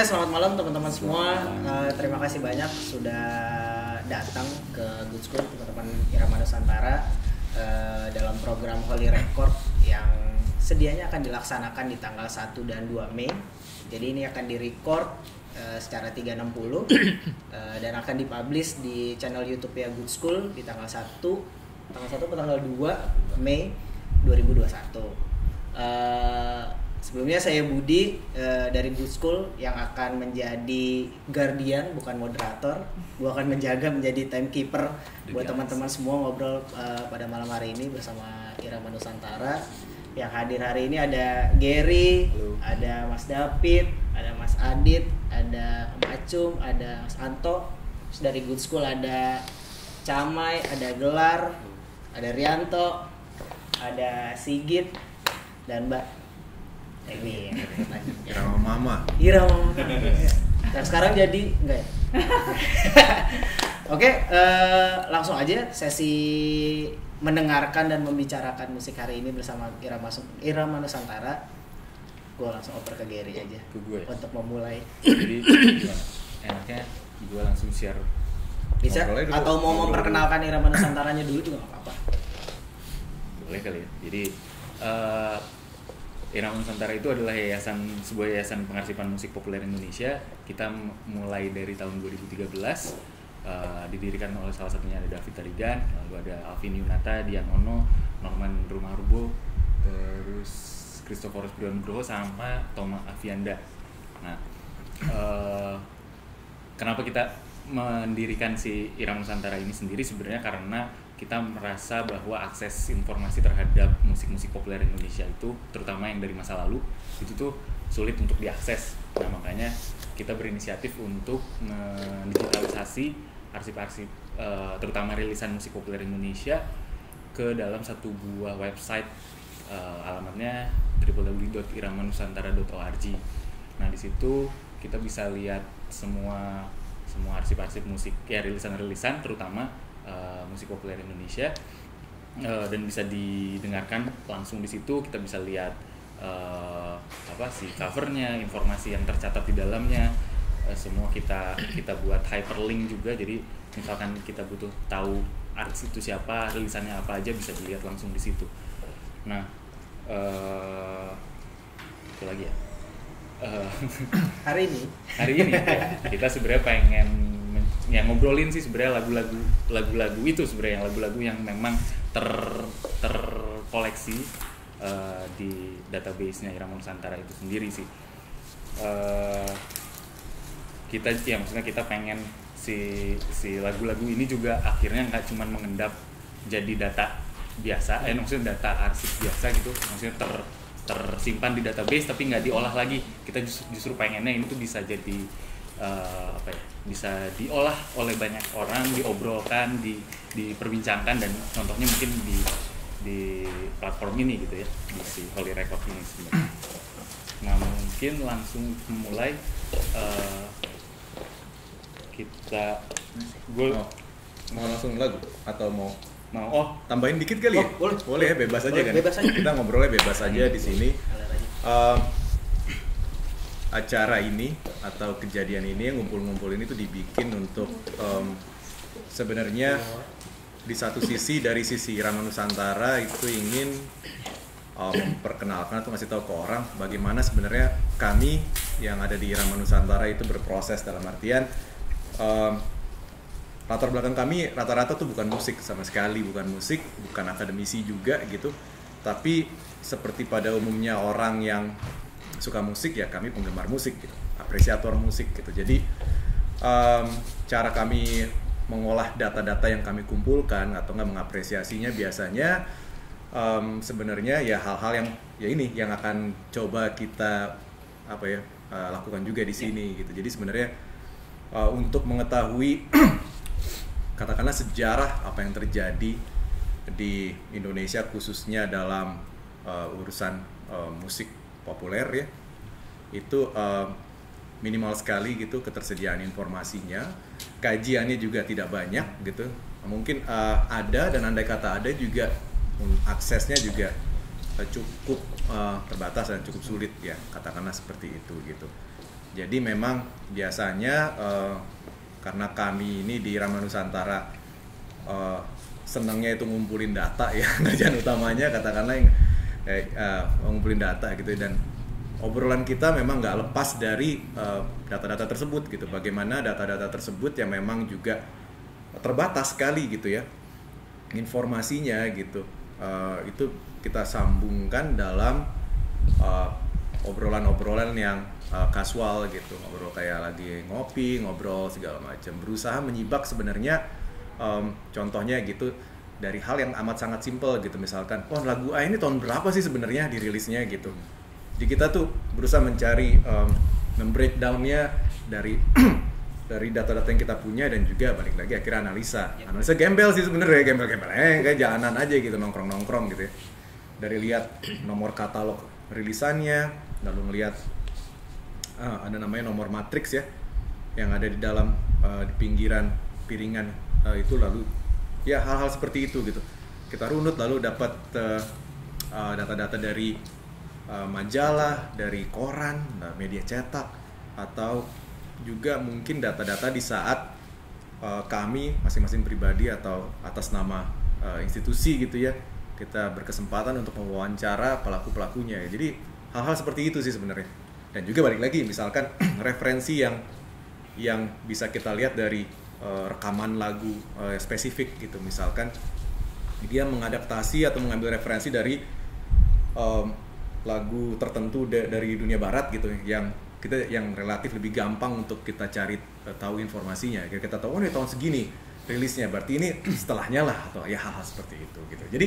Oke, selamat malam teman-teman semua. Uh, terima kasih banyak sudah datang ke Good School teman-teman Irama Nusantara uh, dalam program Holy Record yang sedianya akan dilaksanakan di tanggal 1 dan 2 Mei. Jadi ini akan direcord uh, secara 360 uh, dan akan dipublish di channel YouTube ya Good School di tanggal 1 tanggal 1 atau tanggal 2 Mei 2021. Uh, Sebelumnya saya Budi uh, dari Good School yang akan menjadi guardian bukan moderator. Gua akan menjaga menjadi timekeeper buat teman-teman semua ngobrol uh, pada malam hari ini bersama Irama Nusantara. Yang hadir hari ini ada Gary, Halo. ada Mas David, ada Mas Adit, ada Om Acung, ada Mas Anto. Terus dari Good School ada Camai, ada Gelar, ada Rianto, ada Sigit dan Mbak ini Irama Mama. Irama Mama nah sekarang jadi enggak ya? Oke uh, langsung aja sesi mendengarkan dan membicarakan musik hari ini bersama Irama Irama Nusantara. Gue langsung oper ke Gary aja ke gue untuk memulai. Jadi enaknya gue langsung share bisa? Atau mau memperkenalkan Irama Nusantaranya dulu juga nggak apa-apa. Boleh kali ya. Jadi uh, Irama Nusantara itu adalah yayasan sebuah yayasan pengarsipan musik populer Indonesia. Kita mulai dari tahun 2013 uh, eh, didirikan oleh salah satunya ada David Tarigan, lalu ada Alvin Yunata, Dian Ono, Norman Rumarubo, terus Christopher Nugroho sama Toma Avianda. Nah, uh, kenapa kita mendirikan si Irama Nusantara ini sendiri sebenarnya karena kita merasa bahwa akses informasi terhadap musik-musik populer Indonesia itu terutama yang dari masa lalu itu tuh sulit untuk diakses. Nah makanya kita berinisiatif untuk mendigitalisasi arsip-arsip uh, terutama rilisan musik populer Indonesia ke dalam satu buah website uh, alamatnya www.iramanusantara.org nah di situ kita bisa lihat semua semua arsip-arsip musik ya rilisan-rilisan terutama uh, musik populer Indonesia uh, dan bisa didengarkan langsung di situ. Kita bisa lihat uh, apa sih covernya informasi yang tercatat di dalamnya. Uh, semua kita kita buat hyperlink juga. Jadi misalkan kita butuh tahu artis itu siapa rilisannya apa aja bisa dilihat langsung di situ. Nah uh, itu lagi ya uh, hari ini. Hari ini. Ya, kita sebenarnya pengen ya ngobrolin sih sebenarnya lagu-lagu lagu-lagu itu sebenarnya lagu-lagu yang memang ter terkoleksi uh, di database-nya Irama Nusantara itu sendiri sih. Uh, kita ya maksudnya kita pengen si si lagu-lagu ini juga akhirnya nggak cuma mengendap jadi data biasa eh maksudnya data arsip biasa gitu maksudnya ter tersimpan di database tapi nggak diolah lagi. Kita justru, justru pengennya ini tuh bisa jadi uh, apa ya bisa diolah oleh banyak orang diobrolkan di diperbincangkan dan contohnya mungkin di di platform ini gitu ya di si Holy Record ini sebenarnya. Nah mungkin langsung mulai uh, kita gue mau, langsung lagu atau mau mau. Oh tambahin dikit kali ya? oh, ya boleh. Boleh ya bebas boleh, aja kan? bebas aja. kita ngobrolnya bebas aja di sini. Uh, acara ini atau kejadian ini yang ngumpul-ngumpul ini tuh dibikin untuk um, sebenarnya di satu sisi dari sisi Irama Nusantara itu ingin um, memperkenalkan atau ngasih tahu ke orang bagaimana sebenarnya kami yang ada di Irama Nusantara itu berproses dalam artian um, latar belakang kami rata-rata tuh bukan musik sama sekali bukan musik bukan akademisi juga gitu. Tapi seperti pada umumnya orang yang suka musik ya kami penggemar musik gitu apresiator musik gitu. Jadi um, cara kami mengolah data-data yang kami kumpulkan atau nggak mengapresiasinya biasanya um, sebenarnya ya hal-hal yang ya ini yang akan coba kita apa ya uh, lakukan juga di sini gitu. Jadi sebenarnya uh, untuk mengetahui katakanlah sejarah apa yang terjadi di Indonesia khususnya dalam uh, urusan uh, musik populer ya. Itu uh, minimal sekali gitu ketersediaan informasinya. Kajiannya juga tidak banyak gitu. Mungkin uh, ada dan andai kata ada juga aksesnya juga uh, cukup uh, terbatas dan cukup sulit ya. Katakanlah seperti itu gitu. Jadi memang biasanya eh, karena kami ini di Rama Nusantara eh, senangnya itu ngumpulin data ya kerjaan utamanya katakanlah yang eh, eh, ngumpulin data gitu dan obrolan kita memang nggak lepas dari eh, data-data tersebut gitu. Bagaimana data-data tersebut yang memang juga terbatas sekali gitu ya informasinya gitu. Eh, itu kita sambungkan dalam eh, obrolan-obrolan yang eh, kasual gitu, ngobrol kayak lagi ngopi, ngobrol segala macam. Berusaha menyibak sebenarnya em, contohnya gitu dari hal yang amat sangat simpel gitu misalkan, oh lagu A ini tahun berapa sih sebenarnya dirilisnya gitu. Jadi kita tuh berusaha mencari em, membreakdownnya dari dari data-data yang kita punya dan juga balik lagi akhirnya analisa. Analisa gembel sih sebenarnya gembel-gembel eh kayak jalanan aja gitu nongkrong-nongkrong gitu ya. Dari lihat nomor katalog rilisannya, lalu ngelihat ah, ada namanya nomor matriks ya yang ada di dalam eh, di pinggiran piringan eh, itu lalu ya hal-hal seperti itu gitu. Kita runut lalu dapat eh, eh, data-data dari eh, majalah, dari koran, nah, media cetak atau juga mungkin data-data di saat uh, kami masing-masing pribadi atau atas nama uh, institusi gitu ya kita berkesempatan untuk mewawancara pelaku-pelakunya ya. Jadi hal-hal seperti itu sih sebenarnya. Dan juga balik lagi misalkan referensi yang yang bisa kita lihat dari uh, rekaman lagu uh, spesifik gitu misalkan dia mengadaptasi atau mengambil referensi dari um, lagu tertentu da- dari dunia barat gitu yang kita yang relatif lebih gampang untuk kita cari eh, tahu informasinya. Kayak kita tahu oh ini tahun segini rilisnya, berarti ini setelahnya lah atau ya hal-hal seperti itu gitu. Jadi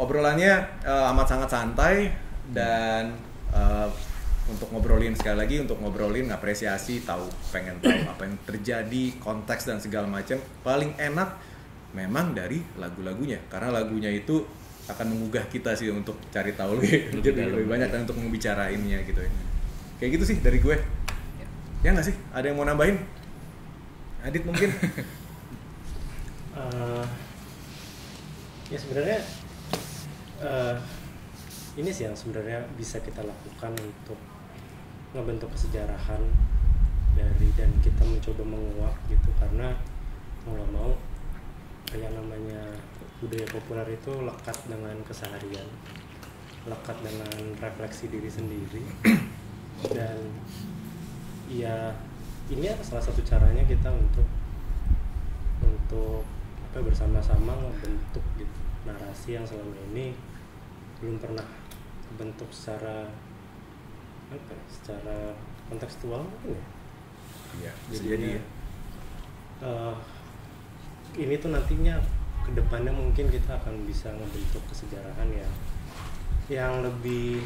obrolannya eh, amat sangat santai dan eh, untuk ngobrolin sekali lagi untuk ngobrolin apresiasi tahu pengen tahu apa yang terjadi konteks dan segala macam. Paling enak memang dari lagu-lagunya karena lagunya itu akan menggugah kita sih untuk cari tahu lebih, Lebih lebih, banyak dan untuk membicarainnya gitu. Ya kayak gitu sih dari gue. Ya nggak sih? Ada yang mau nambahin? Adit mungkin? Eh, ya sebenarnya eh, ini sih yang sebenarnya bisa kita lakukan untuk ngebentuk kesejarahan dari dan kita mencoba menguak gitu. Karena mau nggak mau kayak namanya budaya populer itu lekat dengan keseharian lekat dengan refleksi diri sendiri. Dan ya ini adalah salah satu caranya kita untuk untuk apa bersama-sama membentuk gitu narasi yang selama ini belum pernah terbentuk secara apa ya, secara kontekstual mungkin ya Iya, bisa Jadinya, jadi ya. eh, ini tuh nantinya ke depannya mungkin kita akan bisa membentuk kesejarahan yang yang lebih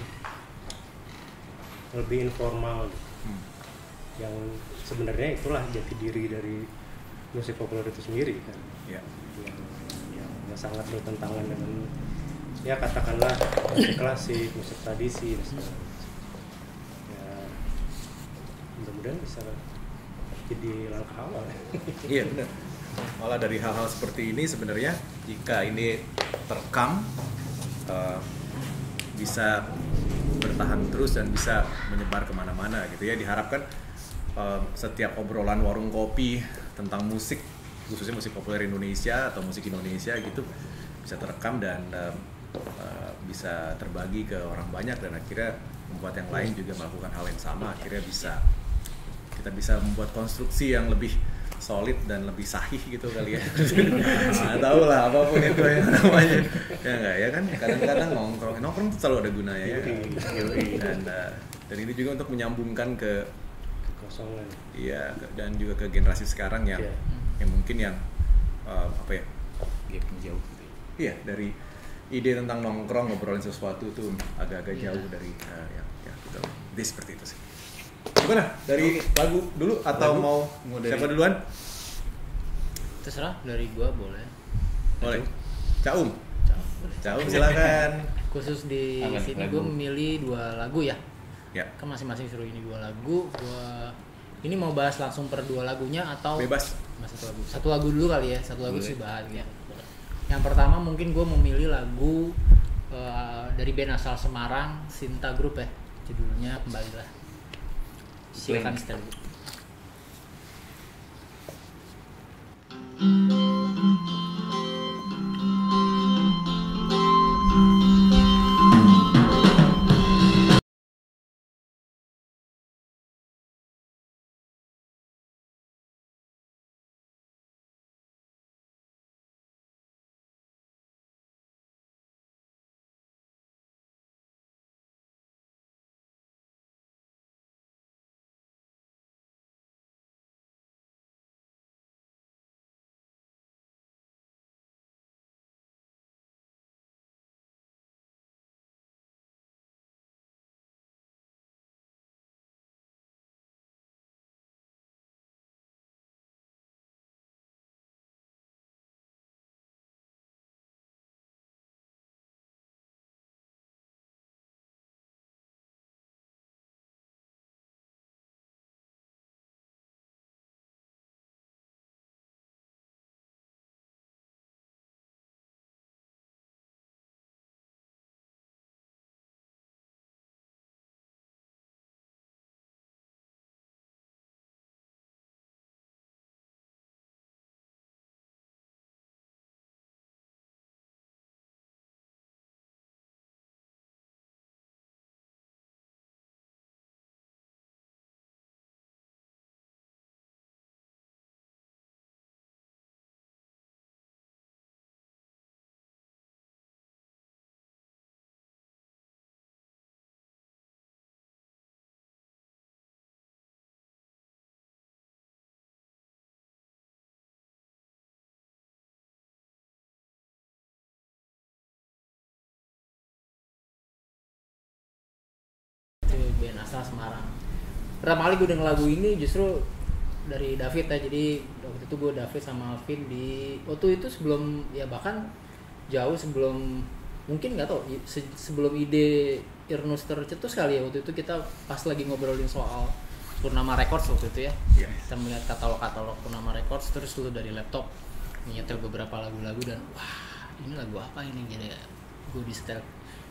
lebih informal gitu. Hmm. yang sebenarnya itulah jati diri dari musik populer itu sendiri kan Ya. yang, yang, yang sangat bertentangan dengan ya katakanlah musik klasik musik tradisi dan segala macam. ya mudah-mudahan bisa jadi langkah awal ya. Iya. Malah dari hal-hal seperti ini sebenarnya jika ini terekam eh, bisa bertahan terus dan bisa menyebar ke mana-mana gitu ya. Diharapkan eh, setiap obrolan warung kopi tentang musik khususnya musik populer Indonesia atau musik Indonesia gitu bisa terekam dan eh, eh, bisa terbagi ke orang banyak dan akhirnya membuat yang lain juga melakukan hal yang sama akhirnya bisa kita bisa membuat konstruksi yang lebih solid dan lebih sahih gitu kali ya. Nggak tahu lah apa pun itu yang namanya. Ya enggak ya kan? Kadang-kadang nongkrong nongkrong tuh selalu ada gunanya. Ya dan uh, dan ini juga untuk menyambungkan ke kekosongan. Iya dan juga ke generasi sekarang yang Iya. yang mungkin yang uh, apa ya? Jauh gitu ya. iya dari ide tentang nongkrong ngobrolin sesuatu tuh agak-agak jauh dari uh, ya ya gitu. Jadi seperti itu sih gimana dari lagu dulu atau Lagu? mau Mau dari- siapa duluan Terserah dari gua boleh. boleh Caum boleh. Caum silakan Khusus di nih, sini lagu? gue memilih dua lagu ya. ya Kan masing-masing suruh ini dua lagu. Gua ini mau bahas langsung per dua lagunya atau bebas Mas satu lagu. Satu lagu dulu kali ya. Satu lagu Boleh. sih bahas ya. Yang pertama mungkin gue memilih lagu eh, dari band asal Semarang, Sinta Group ya. Judulnya Kembalilah. Silakan setel band asal Semarang. Pertama kali gue denger lagu ini justru dari David ya jadi waktu itu gue David sama Alvin di waktu itu sebelum ya bahkan jauh sebelum mungkin nggak tau se- sebelum ide Irnus tercetus kali ya waktu itu kita pas lagi ngobrolin soal Purnama Records waktu itu ya. Iya. kita melihat katalog-katalog Purnama Records terus lu dari laptop menyetel beberapa lagu-lagu dan wah ini lagu apa ini? Gini ya. Gue di setel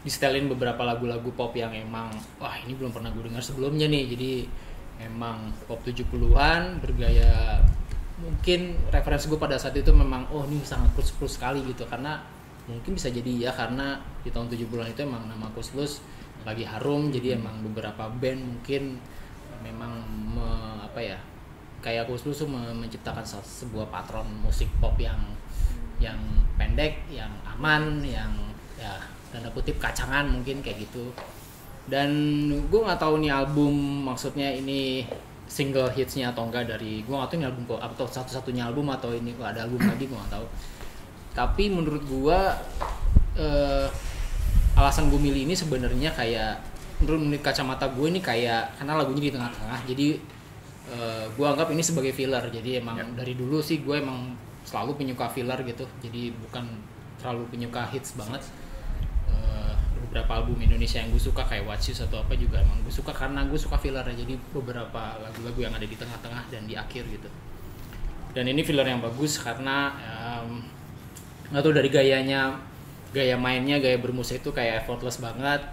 di setelin beberapa lagu-lagu pop yang emang wah ini belum pernah gue dengar sebelumnya nih. Jadi emang pop 70-an bergaya mungkin referensi gue pada saat itu memang oh ini sangat plus plus sekali gitu. Karena mungkin bisa jadi ya karena di tahun 70-an itu emang nama Kus Plus lagi harum. Jadi emang beberapa band mungkin memang me- apa ya kayak Kus Plus tuh me- menciptakan sebuah patron musik pop yang yang pendek, yang aman, yang ya tanda kutip kacangan mungkin kayak gitu. Dan gue nggak tahu nih album maksudnya ini single hitsnya atau enggak dari gue nggak tahu ini album atau satu-satunya album atau ini ada album lagi gue nggak tahu. Tapi menurut gue eh, alasan gue milih ini sebenarnya kayak menurut menurut kacamata gue ini kayak karena lagunya di tengah-tengah jadi eh, gue anggap ini sebagai filler jadi emang dari dulu sih gue emang selalu penyuka filler gitu jadi bukan terlalu penyuka hits banget beberapa album Indonesia yang gue suka kayak Watch You atau apa juga emang gue suka karena gue suka filler jadi beberapa lagu-lagu yang ada di tengah-tengah dan di akhir gitu. Dan ini filler yang bagus karena em, nggak dari gayanya gaya mainnya gaya bermusik itu kayak effortless banget.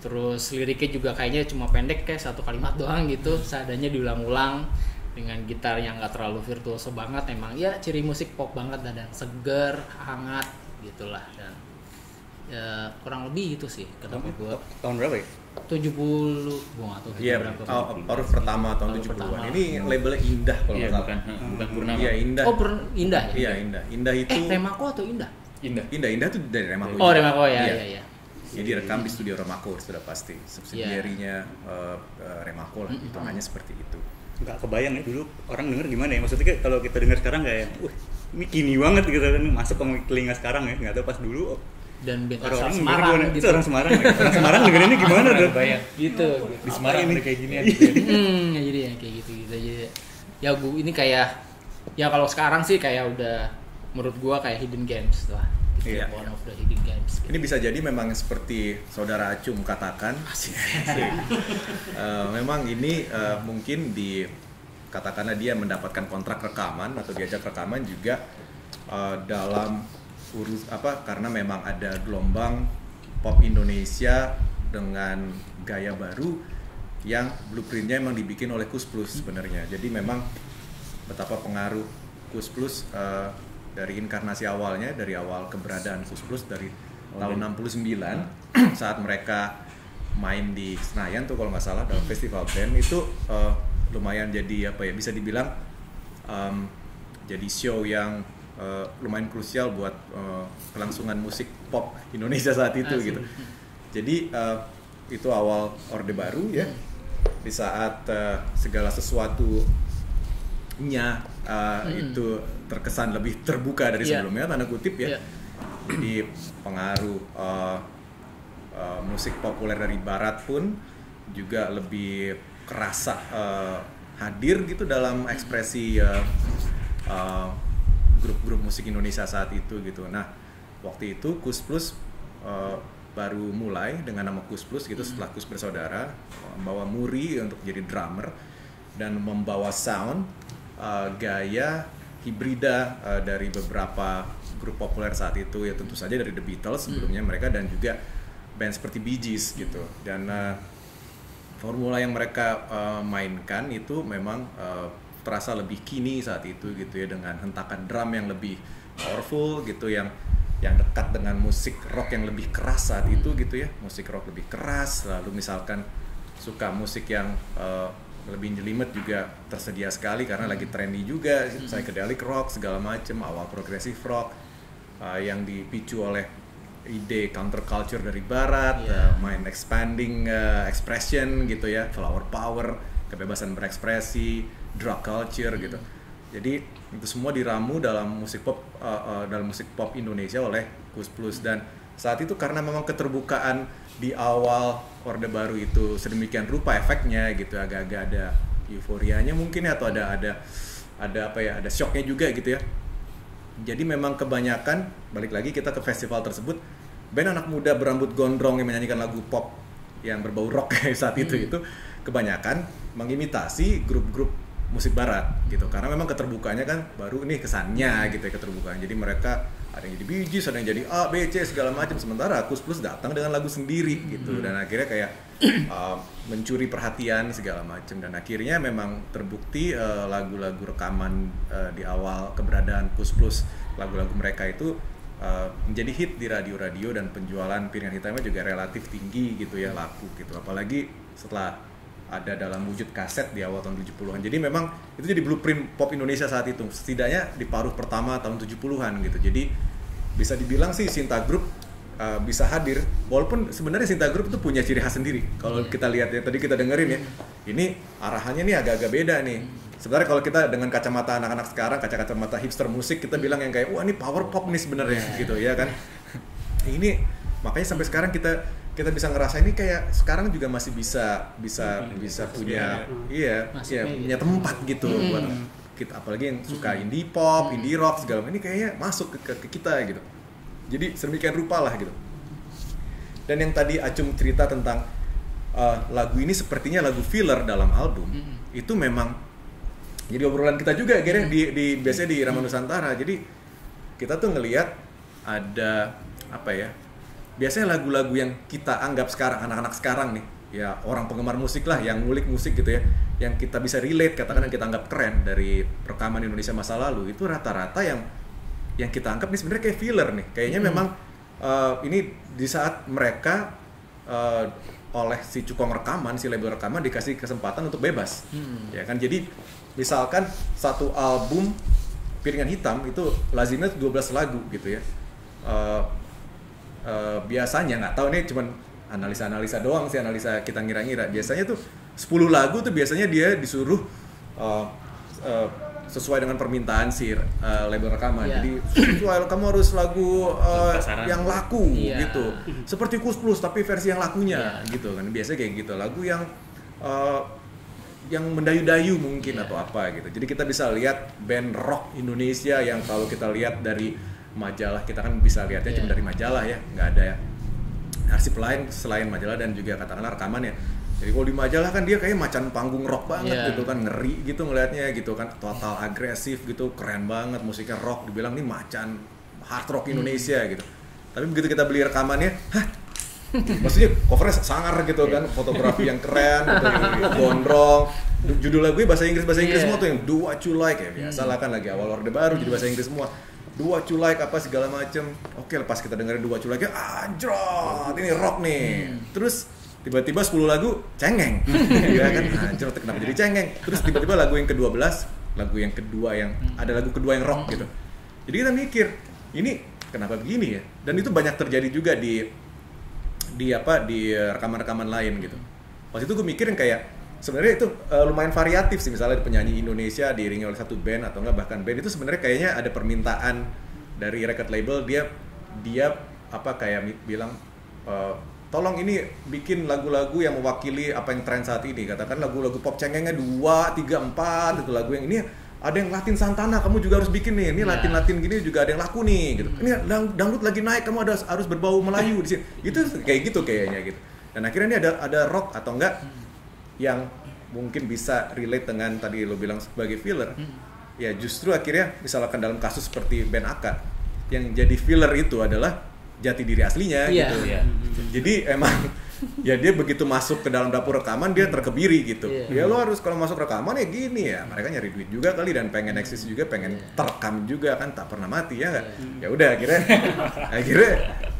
Terus liriknya juga kayaknya cuma pendek kayak satu kalimat doang gitu. Seadanya diulang-ulang dengan gitar yang nggak terlalu virtuoso banget. Emang ya ciri musik pop banget dan, dan seger hangat gitulah. Dan ya kurang lebih itu sih kenapa gua tahun berapa ya 70 gua nggak tahu Iya, 70 berapa oh, paruh pertama tahun Paruh 70-an. pertama. Ini labelnya Indah kalau iya nggak salah. bukan bukan Purnama Iya, Indah. oh per- indah ya Iya, Indah. Indah itu eh Remako atau indah indah Indah, Indah tuh dari Remako. oh. Remako ya Iya. ya ya Jadi direkam di studio Remako sudah pasti. Subsidiarinya eh, eh, Remako lah, hitungannya seperti itu. nggak kebayang ya dulu orang denger gimana ya maksudnya kayak kalau kita denger sekarang kayak wah ini kini banget gitu kan masuk ke telinga sekarang ya nggak tahu pas dulu dan band asal orang-orang denger Semarang gimana? gitu. Itu orang Semarang ya? Orang Semarang dengerinnya gimana tuh? Gitu. Di Semarang ini? kayak gini ya. hmm, ya jadi ya kayak gitu gitu aja. Ya gua ini kayak ya kalau sekarang sih kayak udah menurut gua kayak hidden games lah. Gitu, Iya, one of the hidden games gitu. Ini bisa jadi memang seperti saudara Acung katakan. Eh, memang ini eh, mungkin di katakanlah dia mendapatkan kontrak rekaman atau diajak rekaman juga eh, dalam urus apa karena memang ada gelombang pop Indonesia dengan gaya baru yang blueprintnya emang dibikin oleh Kus Plus sebenarnya. Jadi memang betapa pengaruh Kus Plus eh, dari inkarnasi awalnya dari awal keberadaan Kus Plus dari tahun 69 saat mereka main di Senayan tuh kalau nggak salah dalam festival band itu eh, lumayan jadi apa ya bisa dibilang em, jadi show yang eh, lumayan krusial buat eh, kelangsungan musik pop Indonesia saat itu Asik. gitu. Jadi eh, itu awal Orde Baru ya. Di saat eh, segala sesuatunya eh, itu terkesan lebih terbuka dari Iya. sebelumnya tanda kutip ya. Iya. Jadi pengaruh eh, eh, musik populer dari Barat pun juga lebih kerasa eh, hadir gitu dalam ekspresi eh, eh, grup-grup musik Indonesia saat itu gitu. Nah waktu itu Kus Plus eh, baru mulai dengan nama Kus Plus gitu setelah Kus bersaudara membawa Muri untuk jadi drummer dan membawa sound eh, gaya hibrida eh, dari beberapa grup populer saat itu ya tentu saja dari The Beatles sebelumnya mereka dan juga band seperti Bee Gees gitu. Dan eh, formula yang mereka eh, mainkan itu memang eh, terasa lebih kini saat itu gitu ya dengan hentakan drum yang lebih powerful gitu yang yang dekat dengan musik rock yang lebih keras saat itu gitu ya. Musik rock lebih keras lalu misalkan suka musik yang eh, lebih jelimet juga tersedia sekali karena lagi trendy juga. Psychedelic rock segala macam awal progressive rock eh, yang dipicu oleh ide counterculture dari barat Iya. eh, main expanding uh, expression gitu ya flower power kebebasan berekspresi drug culture gitu. Jadi itu semua diramu dalam musik pop uh, uh, dalam musik pop Indonesia oleh Kus Plus. Dan saat itu karena memang keterbukaan di awal Orde Baru itu sedemikian rupa efeknya gitu agak-agak ada euforianya mungkin ya atau ada ada ada apa ya ada shocknya juga gitu ya. Jadi memang kebanyakan balik lagi kita ke festival tersebut band anak muda berambut gondrong yang menyanyikan lagu pop yang berbau rock kayak saat itu itu kebanyakan mengimitasi grup-grup musik barat gitu. Karena memang keterbukanya kan baru nih kesannya gitu ya keterbukaan. Jadi mereka ada yang jadi Gees, ada yang jadi A, B, C segala macam. Sementara Kus Plus datang dengan lagu sendiri gitu. Dan akhirnya kayak uh, mencuri perhatian segala macam. Dan akhirnya memang terbukti uh, lagu-lagu rekaman uh, di awal keberadaan Kus Plus lagu-lagu mereka itu uh, menjadi hit di radio-radio dan penjualan piringan hitamnya juga relatif tinggi gitu ya laku gitu. Apalagi setelah ada dalam wujud kaset di awal tahun 70-an. Jadi memang itu jadi blueprint pop Indonesia saat itu. Setidaknya di paruh pertama tahun 70-an gitu. Jadi bisa dibilang sih Sinta Group uh, bisa hadir walaupun sebenarnya Sinta Group itu punya ciri khas sendiri. Kalau kita lihat ya tadi kita dengerin ya. Ini arahannya nih agak-agak beda nih. Sebenarnya kalau kita dengan kacamata anak-anak sekarang, kaca-kacamata hipster musik, kita bilang yang kayak wah ini power pop nih sebenarnya gitu ya kan. Ini makanya sampai sekarang kita kita bisa ngerasa ini kayak sekarang juga masih bisa bisa bisa punya iya Masuknya iya gitu. punya tempat gitu buat kita apalagi yang suka indie pop, indie rock segala macam ini kayaknya masuk ke, ke, ke kita gitu. Jadi sedemikian rupa lah gitu. Dan yang tadi Acung cerita tentang uh, lagu ini sepertinya lagu filler dalam album itu memang jadi obrolan kita juga akhirnya di, di biasanya di Rama Nusantara. Jadi kita tuh ngelihat ada apa ya? Biasanya lagu-lagu yang kita anggap sekarang anak-anak sekarang nih, ya orang penggemar musik lah yang ngulik musik gitu ya, yang kita bisa relate katakan yang kita anggap keren dari rekaman Indonesia masa lalu itu rata-rata yang yang kita anggap nih sebenarnya kayak filler nih. Kayaknya memang uh, ini di saat mereka uh, oleh si cukong rekaman, si label rekaman dikasih kesempatan untuk bebas. Ya kan? Jadi misalkan satu album Piringan Hitam itu lazimnya 12 lagu gitu ya. Uh, uh, biasanya nggak tahu ini cuman analisa-analisa doang sih analisa kita ngira-ngira. Biasanya tuh 10 lagu tuh biasanya dia disuruh uh, uh, sesuai dengan permintaan si uh, label rekaman. Iya. Jadi sesuai kamu harus lagu uh, Pasaran. yang laku Iya. gitu. Seperti Kus Plus tapi versi yang lakunya gitu kan. Biasanya kayak gitu. Lagu yang uh, yang mendayu-dayu mungkin Iya. atau apa gitu. Jadi kita bisa lihat band rock Indonesia yang kalau kita lihat dari majalah kita kan bisa lihatnya cuma Iya. dari majalah ya, nggak ada ya arsip lain selain majalah dan juga katakanlah rekaman ya. Jadi kalau di majalah kan dia kayak macan panggung rock banget Iya. gitu kan, ngeri gitu ngelihatnya gitu kan, total agresif gitu, keren banget musiknya rock, dibilang nih macan hard rock Indonesia gitu. Tapi begitu kita beli rekamannya, hah maksudnya covernya sangar gitu kan fotografi yang keren gitu, gondrong judul lagunya bahasa Inggris bahasa Inggris Iya. semua tuh yang do what you like ya biasa lah kan lagi awal orde baru jadi bahasa Inggris semua you like apa segala macem. Oke lepas kita dengerin like ya anjrot ini rock nih. Terus tiba-tiba 10 lagu cengeng. Ya kan? Anjrot kenapa jadi cengeng? Terus tiba-tiba lagu yang ke-12 lagu yang kedua yang ada lagu kedua yang rock gitu. Jadi kita mikir ini kenapa begini ya? Dan itu banyak terjadi juga di di apa di rekaman-rekaman lain gitu. Waktu itu gue mikirin kayak sebenarnya itu eh, lumayan variatif sih misalnya di penyanyi Indonesia diiringi oleh satu band atau enggak bahkan band itu sebenarnya kayaknya ada permintaan dari record label dia dia apa kayak bilang eh, tolong ini bikin lagu-lagu yang mewakili apa yang tren saat ini. Katakan lagu-lagu pop cengengnya dua tiga empat itu lagu yang ini ada yang Latin Santana kamu juga harus bikin nih ini Ya. Latin Latin gini juga ada yang laku nih gitu. Ini dang- dangdut lagi naik kamu ada harus berbau Melayu di sini. Itu kayak gitu kayaknya gitu. Dan akhirnya ini ada ada rock atau enggak yang mungkin bisa relate dengan tadi lo bilang sebagai filler ya justru akhirnya misalkan dalam kasus seperti Ben Aka yang jadi filler itu adalah jati diri aslinya Iya. gitu Iya. jadi emang ya dia begitu masuk ke dalam dapur rekaman dia terkebiri gitu. Iya. ya lo harus kalau masuk rekaman ya gini ya. Mereka nyari duit juga kali dan pengen eksis juga pengen Iya. terekam juga kan tak pernah mati ya nggak? Ya udah akhirnya akhirnya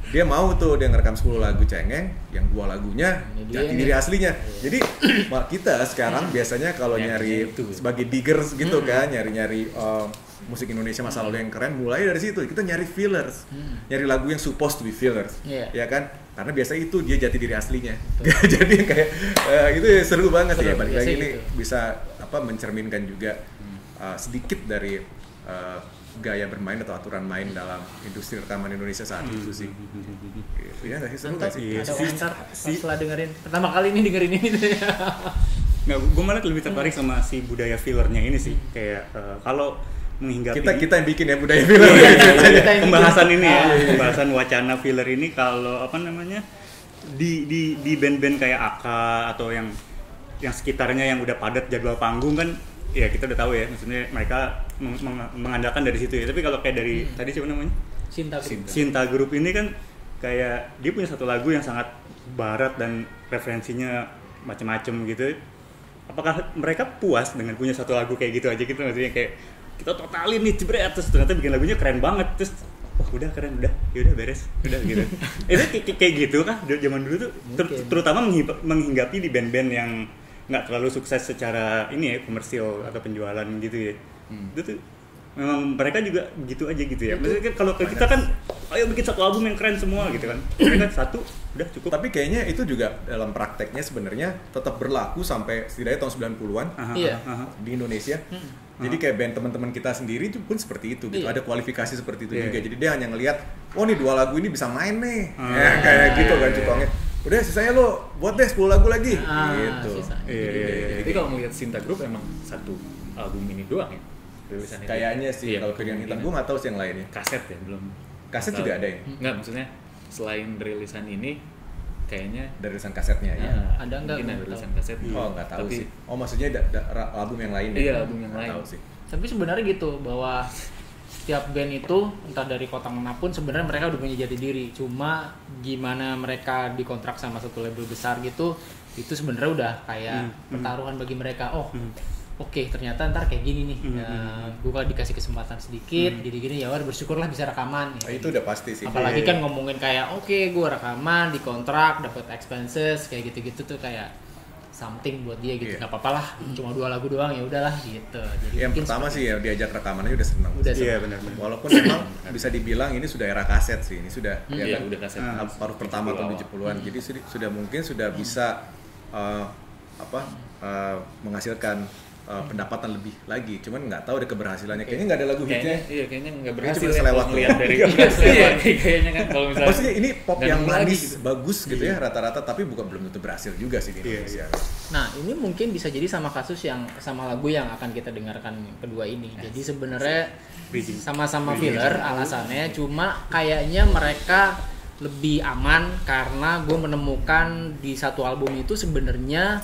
dia mau tuh dia ngerekam 10 lagu cengeng yang dua lagunya jati nih. diri aslinya. Jadi mak- kita sekarang biasanya kalau nyari itu. sebagai diggers gitu kan nyari-nyari uh, musik Indonesia masa lalu yang keren mulai dari situ. Kita nyari fillers. Nyari lagu yang supposed to be fillers. Iya. ya kan karena biasa itu dia jati diri aslinya jadi kayak eh, itu ya seru banget Seru, ya balik lagi ini gitu. bisa apa mencerminkan juga uh, sedikit dari uh, gaya bermain atau aturan main dalam industri rekaman Indonesia saat itu sih gitu ya nggak sih seru nggak Mantap. sih Iya Ada sih. komentar setelah dengerin pertama kali ini dengerin ini. Nggak, gue malah lebih tertarik sama si budaya fillernya ini sih kayak eh, kalau menghinggapi kita kita yang bikin ya budaya filler Iya, iya, iya. Pembahasan ini ya Ah. pembahasan wacana filler ini kalau apa namanya di di di band-band kayak Aka atau yang yang sekitarnya yang udah padat jadwal panggung kan ya kita udah tahu ya maksudnya mereka meng- meng- mengandalkan dari situ ya tapi kalau kayak dari tadi siapa namanya Cinta Group. Sinta Group ini kan kayak dia punya satu lagu yang sangat barat dan referensinya macem-macem gitu. Apakah mereka puas dengan punya satu lagu kayak gitu aja gitu maksudnya kayak kita totalin nih jebret terus ternyata bikin lagunya keren banget. Terus wah udah keren udah. Ya udah beres. Udah gitu. Itu kayak, gitu kah? Zaman dulu tuh ter- terutama menghinggapi di band-band yang nggak terlalu sukses secara ini ya komersial atau penjualan gitu ya. Itu tuh memang mereka juga gitu aja gitu ya maksudnya kan kalau ke kita kan ayo bikin satu album yang keren semua gitu kan mereka satu udah cukup tapi kayaknya itu juga dalam prakteknya sebenarnya tetap berlaku sampai setidaknya tahun 90-an Aha, Iya. di Indonesia. Jadi kayak band teman-teman kita sendiri itu pun seperti itu gitu. Iya. Ada kualifikasi seperti itu Iya. juga. Jadi dia hanya ngelihat, "Oh, nih dua lagu ini bisa main nih." Ah. Ya, kayak gitu kan Iya, cukongnya. Udah sisanya lo buat deh 10 lagu lagi Ah, gitu. sisanya. Iya, iya, iya. Jadi kalau melihat Sinta Group emang satu album ini doang ya Kayaknya sih Iya, kalau piringan hitam kemungkinan. gue nggak tahu sih yang lainnya. kaset ya belum. Kaset Nggak juga ada ya? Enggak maksudnya selain rilisan ini kayaknya Dari rilisan kasetnya ya. eh, Ada nggak? Mungkin ada Nggak rilisan tahu. kaset. Oh, nggak tahu Tapi sih. Oh, maksudnya da- da- album yang lain ya? Iya, album yang Nggak lain. tahu sih. Tapi sebenarnya gitu bahwa setiap band itu entah dari kota mana pun sebenarnya mereka udah punya jati diri. Cuma gimana mereka dikontrak sama satu label besar gitu itu sebenarnya udah kayak Hmm, hmm. pertaruhan bagi mereka. Oh, Hmm. Oke ternyata ntar kayak gini nih. Hmm, Ya, hmm, gue dikasih kesempatan sedikit, Hmm. gini-gini ya udah bersyukurlah bisa rekaman. Ya. itu udah pasti sih. Apalagi Iya, kan iya. ngomongin kayak oke gue rekaman dikontrak dapat expenses kayak gitu-gitu tuh kayak something buat dia gitu Iya. nggak apa-apa lah cuma dua lagu doang ya udahlah gitu jadi Yang mungkin pertama sih ya diajak rekamannya udah seneng. Udah iya seneng. benar benar Walaupun memang bisa dibilang ini sudah era kaset sih. Ini sudah Hmm. ya Iya, kan? udah kaset. Paruh pertama tahun 70-an. Jadi sudah mungkin sudah bisa uh, apa uh, menghasilkan uh, pendapatan lebih lagi. Cuman nggak tahu ada keberhasilannya. Kayaknya nggak ada lagu kayaknya hitnya. iya kayaknya nggak Kayaknya berhasil cuma ya selewat doang. dari Iya, iya, kayaknya kan kalau misalnya Maksudnya ini pop yang lagi manis, gitu. bagus gitu ya rata-rata, tapi bukan belum tentu berhasil juga sih di Iya, Indonesia. Nah, ini mungkin bisa jadi sama kasus yang sama lagu yang akan kita dengarkan kedua ini. Jadi sebenarnya sama-sama Bridging. filler alasannya, cuma kayaknya mereka lebih aman karena gue menemukan di satu album itu sebenarnya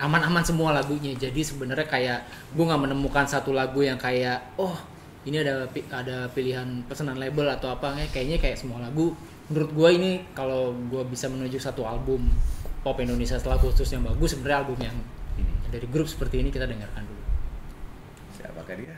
aman-aman semua lagunya. Jadi sebenarnya kayak gue nggak menemukan satu lagu yang kayak oh ini ada ada pilihan pesanan label atau apa kayaknya kayak semua lagu menurut gue ini kalau gue bisa menuju satu album pop Indonesia setelah khusus yang bagus sebenarnya album yang Ini. dari grup seperti ini kita dengarkan dulu Siapakah dia?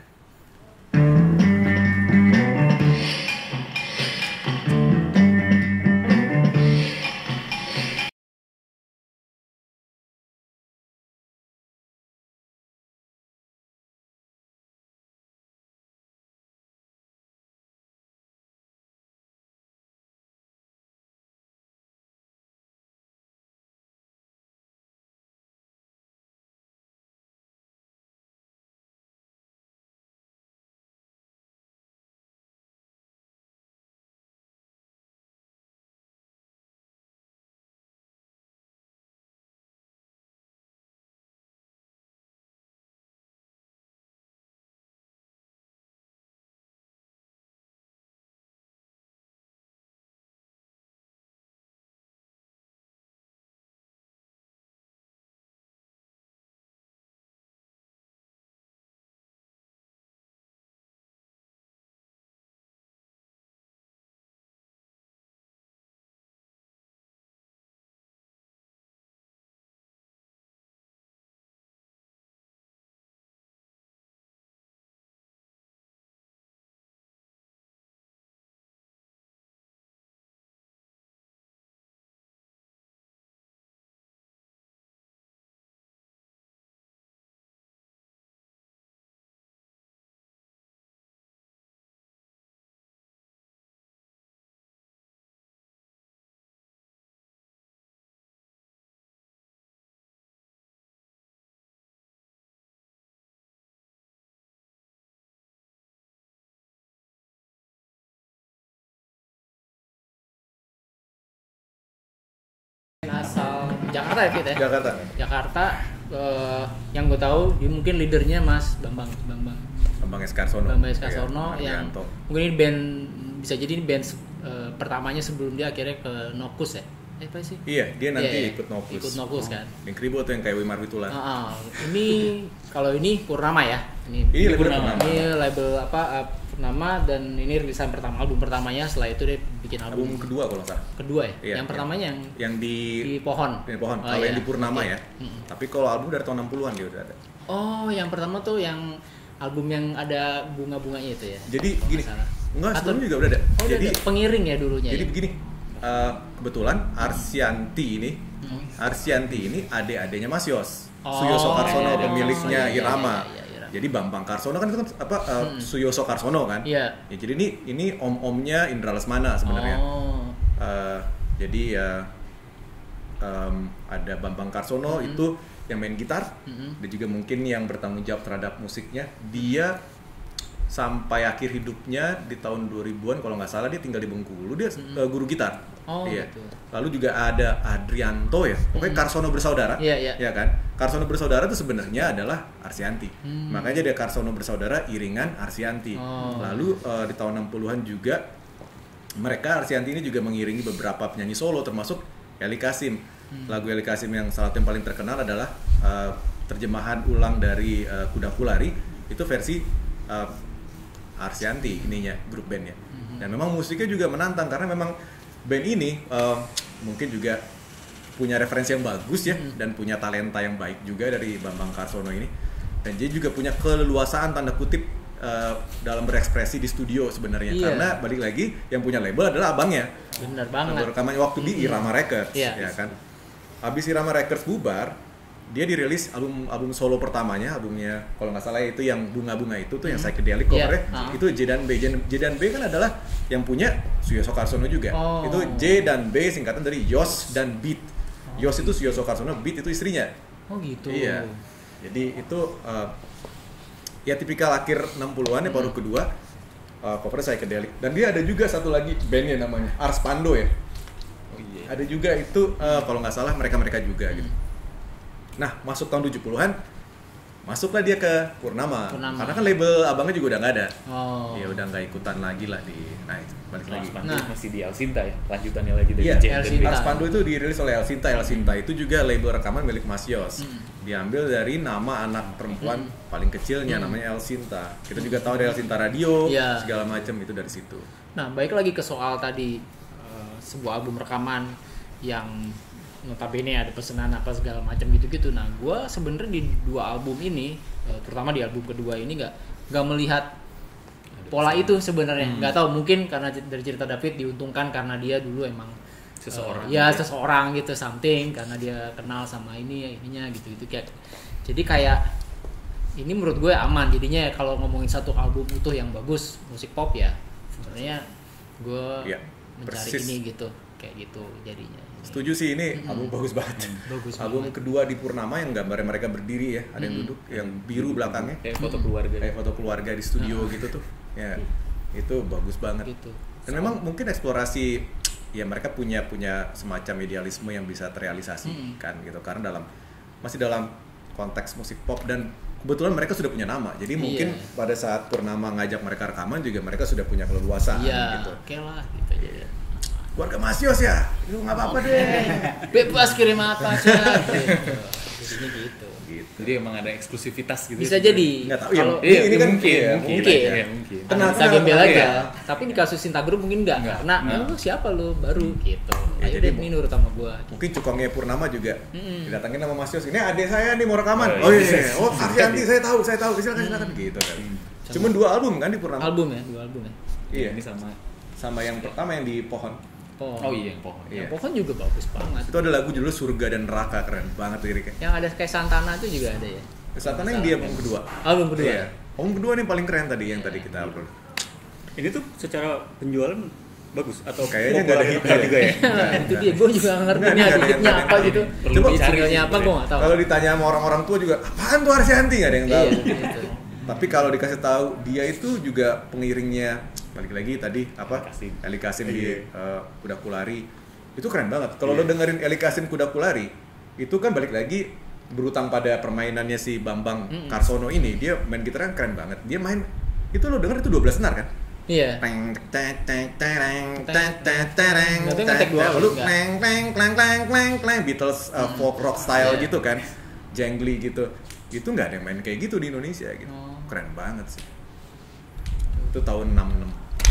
Jakarta ya Fit ya Jakarta. Jakarta eh, yang gue tahu dia mungkin leadernya Mas Bambang Bambang Bambang Eskarsono. Bambang Eskarsono Iya, yang Mardianto. mungkin ini band bisa jadi ini band eh, pertamanya sebelum dia akhirnya ke Nokus ya eh apa sih Iya, dia nanti Iya, iya. ikut Nokus. ikut Nokus kan Yang kribo tuh yang kayak Wimar Witulan. Ah, ah. ini kalau ini Purnama ya ini Iya, label Purnama. Purnama. ini label apa eh, Purnama dan ini rilisan pertama album pertamanya setelah itu dia bikin album, Album kedua kalau nggak salah. kedua ya Iya, yang iya. pertamanya yang Yang di di pohon di pohon. Oh, kalau yang iya. di Purnama Iya. ya. Mm-mm. Tapi kalau album dari tahun 60-an dia udah ada. Oh, yang pertama tuh yang album yang ada bunga-bunganya itu ya. Jadi Kalau gini. nggak salah. Enggak, sebelumnya juga udah ada. Oh, jadi jadi pengiring ya dulunya. jadi ya? begini. eh, kebetulan Arsianti ini Hmm. Arsianti ini adik-adiknya Mas Yos. Oh, Suyoso Karsono iya, iya, pemiliknya iya, iya, Irama. iya, iya, Irama. Jadi Bambang Karsono kan itu kan apa eh, Suyoso Karsono kan? Iya. Ya, jadi ini ini om-omnya Indra Lesmana sebenarnya. Oh. Eh, jadi ya em, ada Bambang Karsono itu yang main gitar Mm-mm. dan juga mungkin yang bertanggung jawab terhadap musiknya dia sampai akhir hidupnya di tahun 2000-an kalau nggak salah dia tinggal di Bengkulu dia eh, guru gitar Oh, Iya. gitu. lalu juga ada Adrianto ya pokoknya Karsono bersaudara Iya, iya. ya kan Karsono bersaudara itu sebenarnya adalah Arsianti Hmm. makanya dia Karsono bersaudara iringan Arsianti Oh. lalu eh, di tahun 60-an juga mereka Arsianti ini juga mengiringi beberapa penyanyi solo termasuk Eli Kasim. Hmm. Lagu Eli Kasim yang salah satu yang paling terkenal adalah uh, terjemahan ulang dari uh, Kuda Kulari itu versi uh, Arsianti ininya grup bandnya. Hmm. Dan memang musiknya juga menantang karena memang band ini uh, mungkin juga punya referensi yang bagus ya Hmm. dan punya talenta yang baik juga dari Bambang Karsono ini. Dan dia juga punya keleluasaan tanda kutip uh, dalam berekspresi di studio sebenarnya Iya. karena balik lagi yang punya label adalah abangnya. Label banget. rekamannya waktu di Irama Records Iya. ya kan. Habis Irama Records bubar, dia dirilis album album solo pertamanya, albumnya kalau nggak salah itu yang bunga-bunga itu tuh yang psychedelic covernya. ah. Itu J dan B. J, J dan B kan adalah yang punya Suyoso Karsono juga. Oh. Itu J dan B singkatan dari Yos dan Beat. Yos itu Suyoso Karsono, Beat itu istrinya. Oh gitu. Iya. Jadi itu uh, ya tipikal akhir 60-an ya baru kedua uh, covernya psychedelic. Dan dia ada juga satu lagi bandnya namanya Ars Pando ya. Oh iya. Ada juga itu uh, kalau nggak salah mereka-mereka juga gitu. Nah, masuk tahun 70-an masuklah dia ke Purnama. Purnama. Karena kan label abangnya juga udah nggak ada. Oh. Ya udah nggak ikutan lagi lah di nah itu balik lagi. Nah. masih di El Sinta ya, lanjutannya lagi dari Iya, J El dan Sinta. B. Ars Pandu itu dirilis oleh El Sinta. El Sinta itu juga label rekaman milik Mas Yos. Hmm. Diambil dari nama anak perempuan paling kecilnya namanya El Sinta. Kita juga tahu dari El Sinta Radio, Iya. segala macam itu dari situ. Nah, baik lagi ke soal tadi eh, sebuah album rekaman yang notabene ada pesanan apa segala macam gitu-gitu. Nah, gue sebenarnya di dua album ini, eh, terutama di album kedua ini nggak nggak melihat pola itu sebenarnya. Hmm. Nggak tahu mungkin karena dari cerita David diuntungkan karena dia dulu emang Seseorang eh, ya gitu ya. seseorang gitu something karena dia kenal sama ini ininya gitu gitu kayak jadi kayak ini menurut gue aman jadinya kalau ngomongin satu album utuh yang bagus musik pop ya sebenarnya gue Iya, mencari persis. ini gitu kayak gitu jadinya Setuju sih ini album bagus banget. bagus album banget. kedua di Purnama yang gambarnya mereka berdiri ya, ada yang duduk, yang biru belakangnya, kayak foto keluarga kayak foto keluarga di studio gitu tuh. Ya, itu bagus banget. gitu Dan memang mungkin eksplorasi ya mereka punya punya semacam idealisme yang bisa terrealisasi Mm. kan gitu karena dalam masih dalam konteks musik pop dan kebetulan mereka sudah punya nama. Jadi mungkin Iya. pada saat Purnama ngajak mereka rekaman juga mereka sudah punya keleluasaan iya gitu. oke lah gitu jadi Keluarga Mas Yos ya, itu nggak apa-apa deh. bebas kirim apa aja gitu gitu gitu. jadi emang ada eksklusivitas gitu bisa ya jadi Nggak tahu, ya, kalau Ini- ini kan mungkin, iya, mungkin, mungkin. Iya, mungkin. Tenang, bisa tenang, gembel tenang, aja ya. tapi di kasus Sinta Group mungkin enggak Nggak, karena nggak. "Oh, lu siapa lu baru gitu Ya, ayo jadi deh ini nurut sama gua Mungkin cukongnya Purnama juga Mm-mm. didatangin sama Mas Yos. Ini adik saya nih mau rekaman. Oh, Oh, iya, iya, bisa. iya. oh Aryanti saya tahu, saya tahu. Silakan silakan gitu kan. Cuman dua album kan di Purnama. album ya dua album ya Iya. ini sama Sama yang pertama yang di Pohon. Pohon oh iya yang pohon Iya. yang pohon juga bagus banget Itu ada lagu judul Surga dan Neraka keren banget liriknya. yang ada kayak Santana itu juga ada ya Kesatana yang di album kedua. album kedua Iya. Album kedua nih paling keren tadi yang tadi kita upload. Ini tuh secara penjualan bagus atau Kayaknya nggak ada hitnya juga ya? Nah, itu dia gue juga nggak ngerti nih yang- apa gitu coba singlenya apa gue nggak tahu Kalau ditanya sama orang-orang tua juga, apaan tuh Arsyanti nggak ada yang tahu. iya gitu Tapi kalau dikasih tahu dia itu juga pengiringnya balik lagi tadi apa? Kasim. Eli Kasim di Iya. eh, Kuda Kulari. Itu keren banget. Kalau lo Iya. dengerin Eli Kasim Kuda Kulari, itu kan balik lagi berutang pada permainannya si Bambang Mm-mm. Karsono ini. Dia main gitar kan keren banget. Dia main itu lo denger itu 12 senar kan? iya Teng teng teng tereng teng teng tereng teng teng. Lu kleng kleng kleng kleng kleng kleng Beatles uh, folk rock style Iya. gitu kan jangly gitu itu nggak ada yang main kayak gitu di Indonesia gitu Oh. keren banget sih itu tahun 66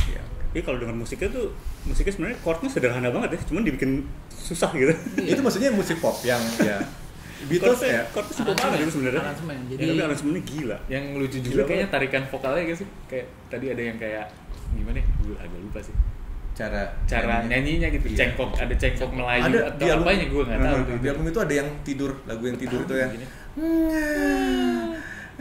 ya Jadi kalau dengan musiknya tuh musiknya sebenarnya chordnya sederhana banget ya, cuman dibikin susah gitu. itu maksudnya musik pop yang ya Beatles ya chordnya simpel banget itu sebenarnya. Aransemen. Jadi tapi aransemennya gila. yang lucu Gila juga kayaknya banget. tarikan vokalnya gak sih kayak tadi ada yang kayak gimana ya gue agak lupa sih cara cara nyanyinya gitu Iya. cengkok ada cengkok melayu ada atau di album apanya gue nggak tahu di album itu ada yang tidur lagu yang tidur itu ya.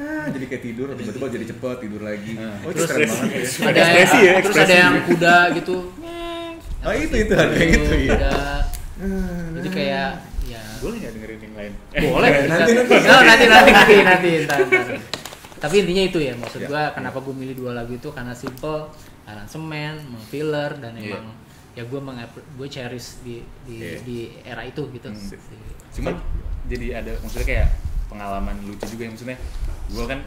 Ah, jadi kayak tidur tiba-tiba jadi cepet tidur lagi Nah. oh itu Terus- keren banget ya ada Ekspresi ya, terus ada ekspresi. yang kuda gitu oh itu itu ada yang gitu ya jadi kayak ya boleh nggak dengerin yang lain boleh nanti, nanti. Nanti nanti nanti nanti tapi intinya itu ya maksud Ya. gua kenapa gue milih dua lagu itu karena simple aransemen emang filler dan Iya. emang ya gue gue cherish di di, Iya. di era itu gitu Hmm. Cuman jadi ada maksudnya kayak pengalaman lucu juga yang maksudnya gue kan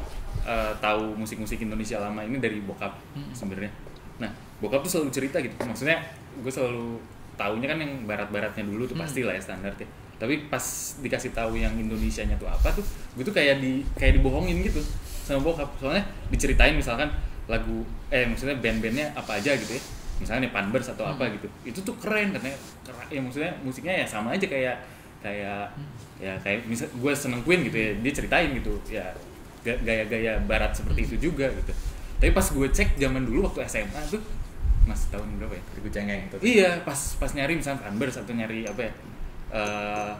eh, tahu musik-musik Indonesia lama ini dari bokap Hmm. sebenarnya. Nah bokap tuh selalu cerita gitu. Maksudnya gue selalu taunya kan yang barat-baratnya dulu tuh Hmm. pasti lah ya standar ya. Tapi pas dikasih tahu yang Indonesianya tuh apa tuh gue tuh kayak di kayak dibohongin gitu sama bokap. Soalnya diceritain misalkan lagu eh maksudnya band-bandnya apa aja gitu ya. Misalnya nih Panbers atau apa gitu. Itu tuh keren katanya. Keren ya maksudnya musiknya ya sama aja kayak kayak ya kayak misal gue seneng Queen gitu ya dia ceritain gitu. Ya gaya-gaya barat seperti itu juga gitu. Tapi pas gue cek zaman dulu waktu SMA tuh masih tahun berapa ya? Iku cengeng tuh iya pas pas nyari misalnya Converse atau nyari apa ya? Eh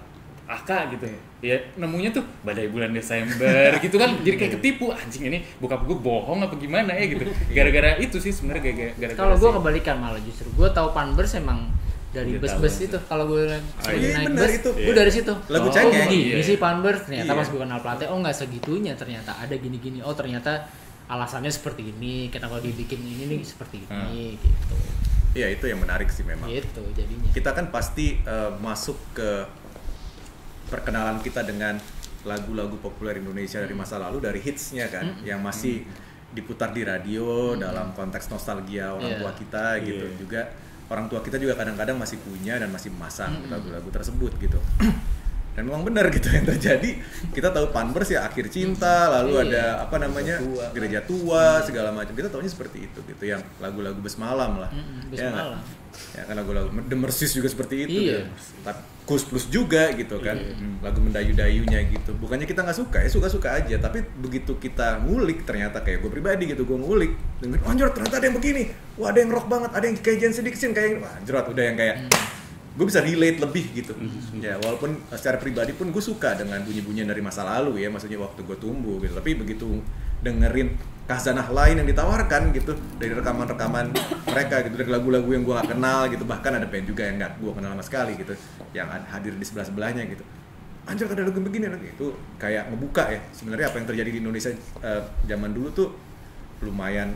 AK gitu ya. Nemunya tuh badai bulan Desember gitu kan. Jadi kayak ketipu anjing ini bokap gue bohong apa gimana ya? gitu. Gara-gara itu sih sebenarnya gara- gara-gara kalau gue kebalikan malah justru. Gue tahu Panbers emang dari Udah bus-bus itu kalau gue lagi iya, naik bener bus itu. gue dari situ Lagu oh, cengeng. gini Iya. sih Panbers ternyata Iya. pas gue kenal pelatih oh nggak segitunya ternyata ada gini-gini oh ternyata alasannya seperti ini kenapa dibikin ini nih seperti Hmm. ini gitu iya itu yang menarik sih memang gitu jadinya kita kan pasti eh, masuk ke perkenalan kita dengan lagu-lagu populer Indonesia dari masa lalu dari hitsnya kan Mm. yang masih diputar di radio dalam konteks nostalgia orang Iya. tua kita gitu Iya. juga orang tua kita juga kadang-kadang masih punya dan masih memasang Mm-mm. lagu-lagu tersebut gitu dan memang benar gitu yang terjadi kita tahu Panbers ya akhir cinta lalu Iya. ada apa namanya Tua. gereja tua segala macam kita tahunya seperti itu gitu yang lagu-lagu besmalam lah? Besmalam. ya kan lagu-lagu The Mercies juga seperti itu Iya. gitu. Tapi Kus Plus juga gitu kan. Lagu mendayu-dayunya gitu. Bukannya kita nggak suka ya suka-suka aja. Tapi begitu kita ngulik ternyata kayak gue pribadi gitu gue ngulik dengan anjir ternyata ada yang begini. Wah ada yang rock banget ada yang kayak Jen Dixon kayak wah anjir udah yang kayak gue bisa relate lebih gitu. Ya walaupun secara pribadi pun gue suka dengan bunyi-bunyian dari masa lalu ya maksudnya waktu gue tumbuh gitu. Tapi begitu dengerin khazanah lain yang ditawarkan gitu dari rekaman-rekaman mereka gitu dari lagu-lagu yang gue gak kenal gitu. Bahkan ada band juga yang gak gue kenal sama sekali gitu yang ad- hadir di sebelah sebelahnya gitu. Anjir ada lagu begini lagi. Itu kayak ngebuka ya. Sebenarnya apa yang terjadi di Indonesia eh, zaman dulu tuh lumayan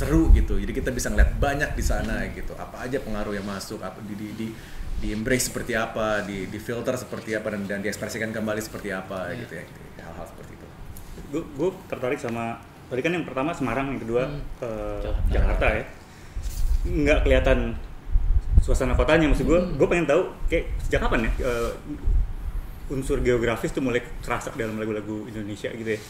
seru gitu. Jadi kita bisa ngeliat banyak di sana gitu. Apa aja pengaruh yang masuk apa di di di, di embrace seperti apa di di filter seperti apa dan dan diekspresikan kembali seperti apa gitu ya. Hal-hal seperti itu. Gue gue tertarik sama tadi kan yang pertama Semarang yang kedua Hmm. eh, Jakarta. Jakarta. ya. Nggak kelihatan suasana kotanya maksud gue gue pengen tahu kayak sejak kapan ya eh, unsur geografis tuh mulai kerasa dalam lagu-lagu Indonesia gitu ya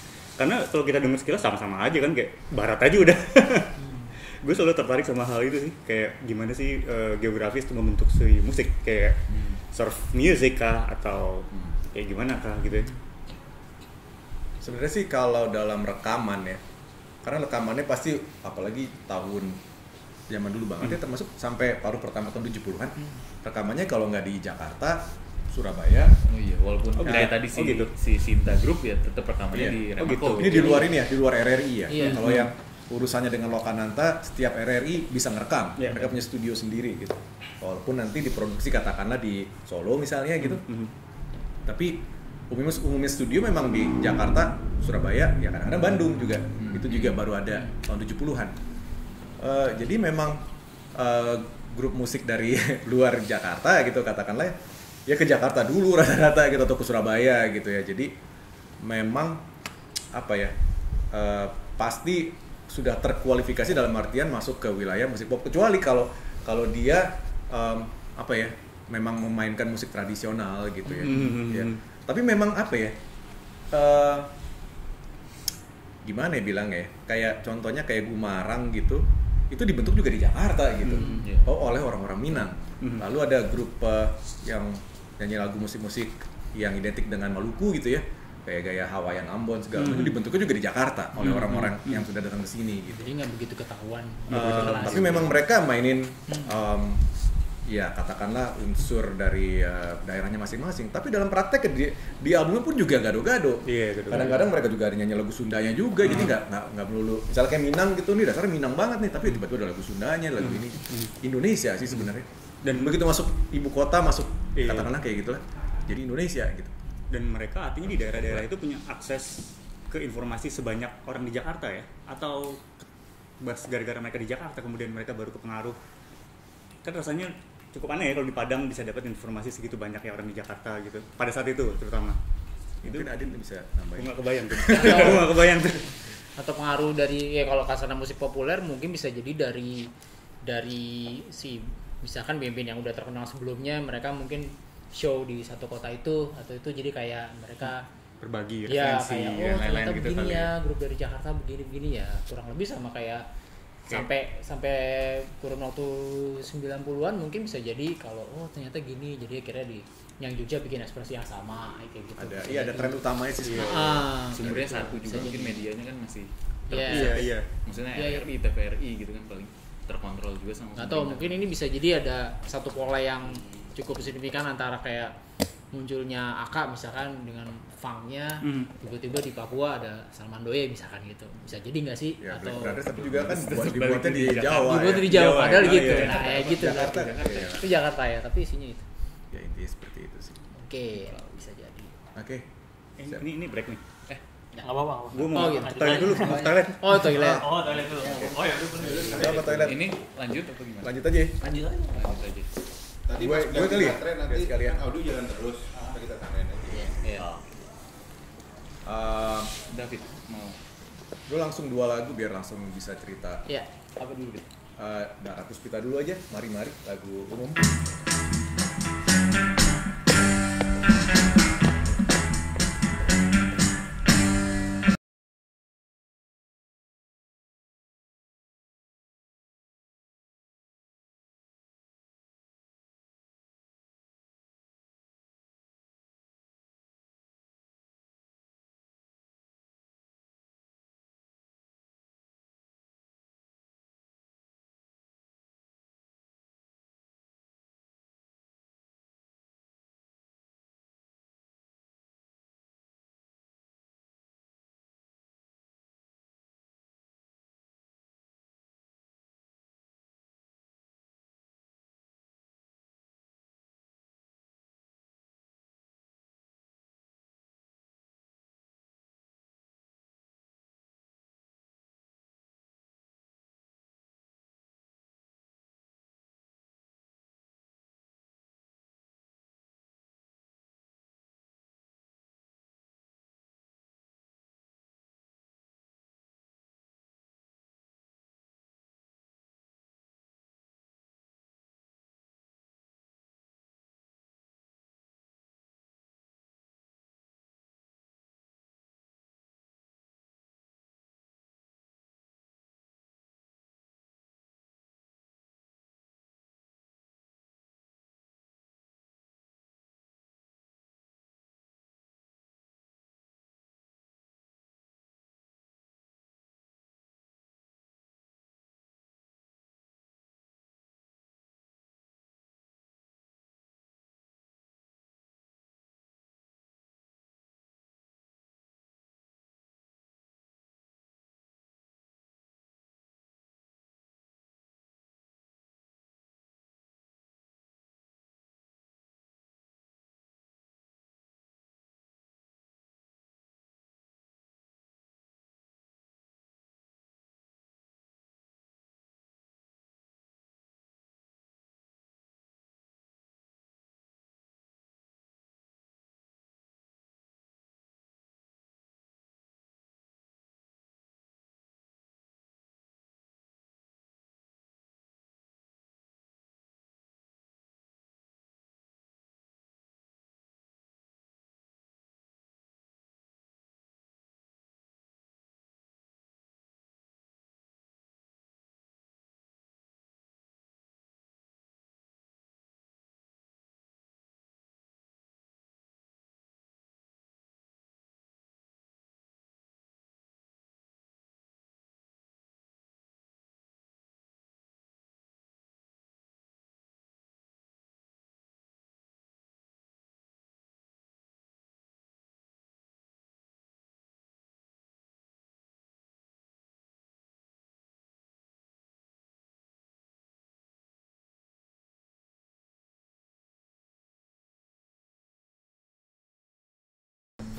karena kalau kita dengar sekilas sama-sama aja kan kayak barat aja udah. Gue selalu tertarik sama hal itu sih. Kayak gimana sih eh, geografis tuh membentuk si musik? Kayak surf music kah? Atau kayak gimana kah gitu ya? Sebenarnya sih kalau dalam rekaman ya karena rekamannya pasti apalagi tahun zaman dulu banget ya termasuk sampai paruh pertama tahun 70-an rekamannya kalau nggak di Jakarta Surabaya Oh iya, walaupun Oh, kayak gitu. tadi si Oh, gitu. si Sinta Group ya tetap rekamannya Iya. di Oh, Remako. gitu. ini di luar ini ya di luar RRI ya Iya. kalau yang urusannya dengan Lokananta setiap RRI bisa ngerekam Iya. mereka punya studio sendiri gitu walaupun nanti diproduksi katakanlah di Solo misalnya gitu Mhm. tapi umumnya umumnya studio memang di Jakarta Surabaya ya kadang-kadang Bandung juga itu juga baru ada tahun 70-an Eh, jadi memang eh, grup musik dari luar Jakarta gitu katakanlah ya, ke Jakarta dulu rata-rata gitu atau ke Surabaya gitu ya jadi memang apa ya eh, pasti sudah terkualifikasi dalam artian masuk ke wilayah musik pop kecuali kalau kalau dia em, apa ya memang memainkan musik tradisional gitu ya, Mhm. Ya. tapi memang apa ya eh, gimana ya bilang ya kayak contohnya kayak Gumarang gitu itu dibentuk juga di Jakarta gitu Hmm, iya. oh oleh orang-orang Minang Hmm. lalu ada grup eh, yang nyanyi lagu musik-musik yang identik dengan Maluku gitu ya. Kayak gaya Hawaiian Ambon segala macam. Hmm. itu dibentuknya juga di Jakarta oleh Hmm, orang-orang hmm, yang sudah datang ke sini gitu. Jadi nggak begitu ketahuan. Jelas. tapi memang mereka mainin em, ya katakanlah unsur dari eh, daerahnya masing-masing. Tapi dalam praktek di, di albumnya pun juga gado-gado Iya, gado-gado. kadang-kadang mereka juga ada nyanyi lagu Sundanya juga jadi nggak nggak nggak melulu. Misalnya kayak Minang gitu nih dasarnya Minang banget nih tapi tiba-tiba ada lagu Sundanya lagu ini. Indonesia sih sebenarnya dan begitu masuk ibu kota masuk Iya. katakanlah kayak gitulah jadi Indonesia gitu. Dan mereka artinya di daerah-daerah itu punya akses ke informasi sebanyak orang di Jakarta ya? Atau bas gara-gara mereka di Jakarta kemudian mereka baru kepengaruh? Kan rasanya cukup aneh ya kalau di Padang bisa dapat informasi segitu banyak ya orang di Jakarta gitu. Pada saat itu terutama. Itu mungkin Adin bisa nambahin. Nggak kebayang tuh. Gue nggak kebayang tuh. Atau pengaruh dari ya kalau kasarnya musik populer mungkin bisa jadi dari dari si misalkan band-band yang udah terkenal sebelumnya mereka mungkin show di satu kota itu atau itu jadi kayak mereka berbagi ya referensi kayak ya. oh lain-lain ternyata gitu begini kali ya ya. grup dari Jakarta begini begini ya kurang lebih sama kayak sampai sampai kurun waktu 90-an mungkin bisa jadi kalau oh ternyata gini jadi akhirnya di yang Jogja bikin ekspresi yang sama kayak gitu ada iya ada tren utamanya sih sebenarnya. ah, Sumbernya gitu. satu juga Bisa mungkin jadi. medianya kan masih Iya. iya iya maksudnya Iya, iya. RRI, TVRI gitu kan paling terkontrol juga sama nggak tahu mungkin ini bisa jadi ada satu pola yang cukup signifikan antara kayak munculnya AK misalkan dengan funknya Hmm. tiba-tiba di Papua ada Salman Doye misalkan gitu bisa jadi nggak sih ya atau Brothers tapi juga kan buat dibuatnya di Jawa dibuat ya. di Jawa Jawa, padahal ya. gitu iya. nah kayak gitu Jakarta, Jakarta. iya. itu Jakarta ya tapi isinya itu ya intinya seperti itu sih oke bisa jadi oke Eh, ini ini break nih eh Ya nggak apa-apa. gue mau Oh, ke gitu. toilet dulu mau ke toilet oh toilet Oh toilet dulu. Oh ya udah apa toilet ini lanjut apa gimana lanjut aja lanjut aja lanjut aja Tadi Gue- gue kali ya? nanti Biar sekalian. audio jalan terus. Kita kita tandain aja. Iya. Eh, David mau gue langsung dua lagu biar langsung bisa cerita ya apa dulu Dit? uh, Darat Puspita dulu aja mari mari lagu umum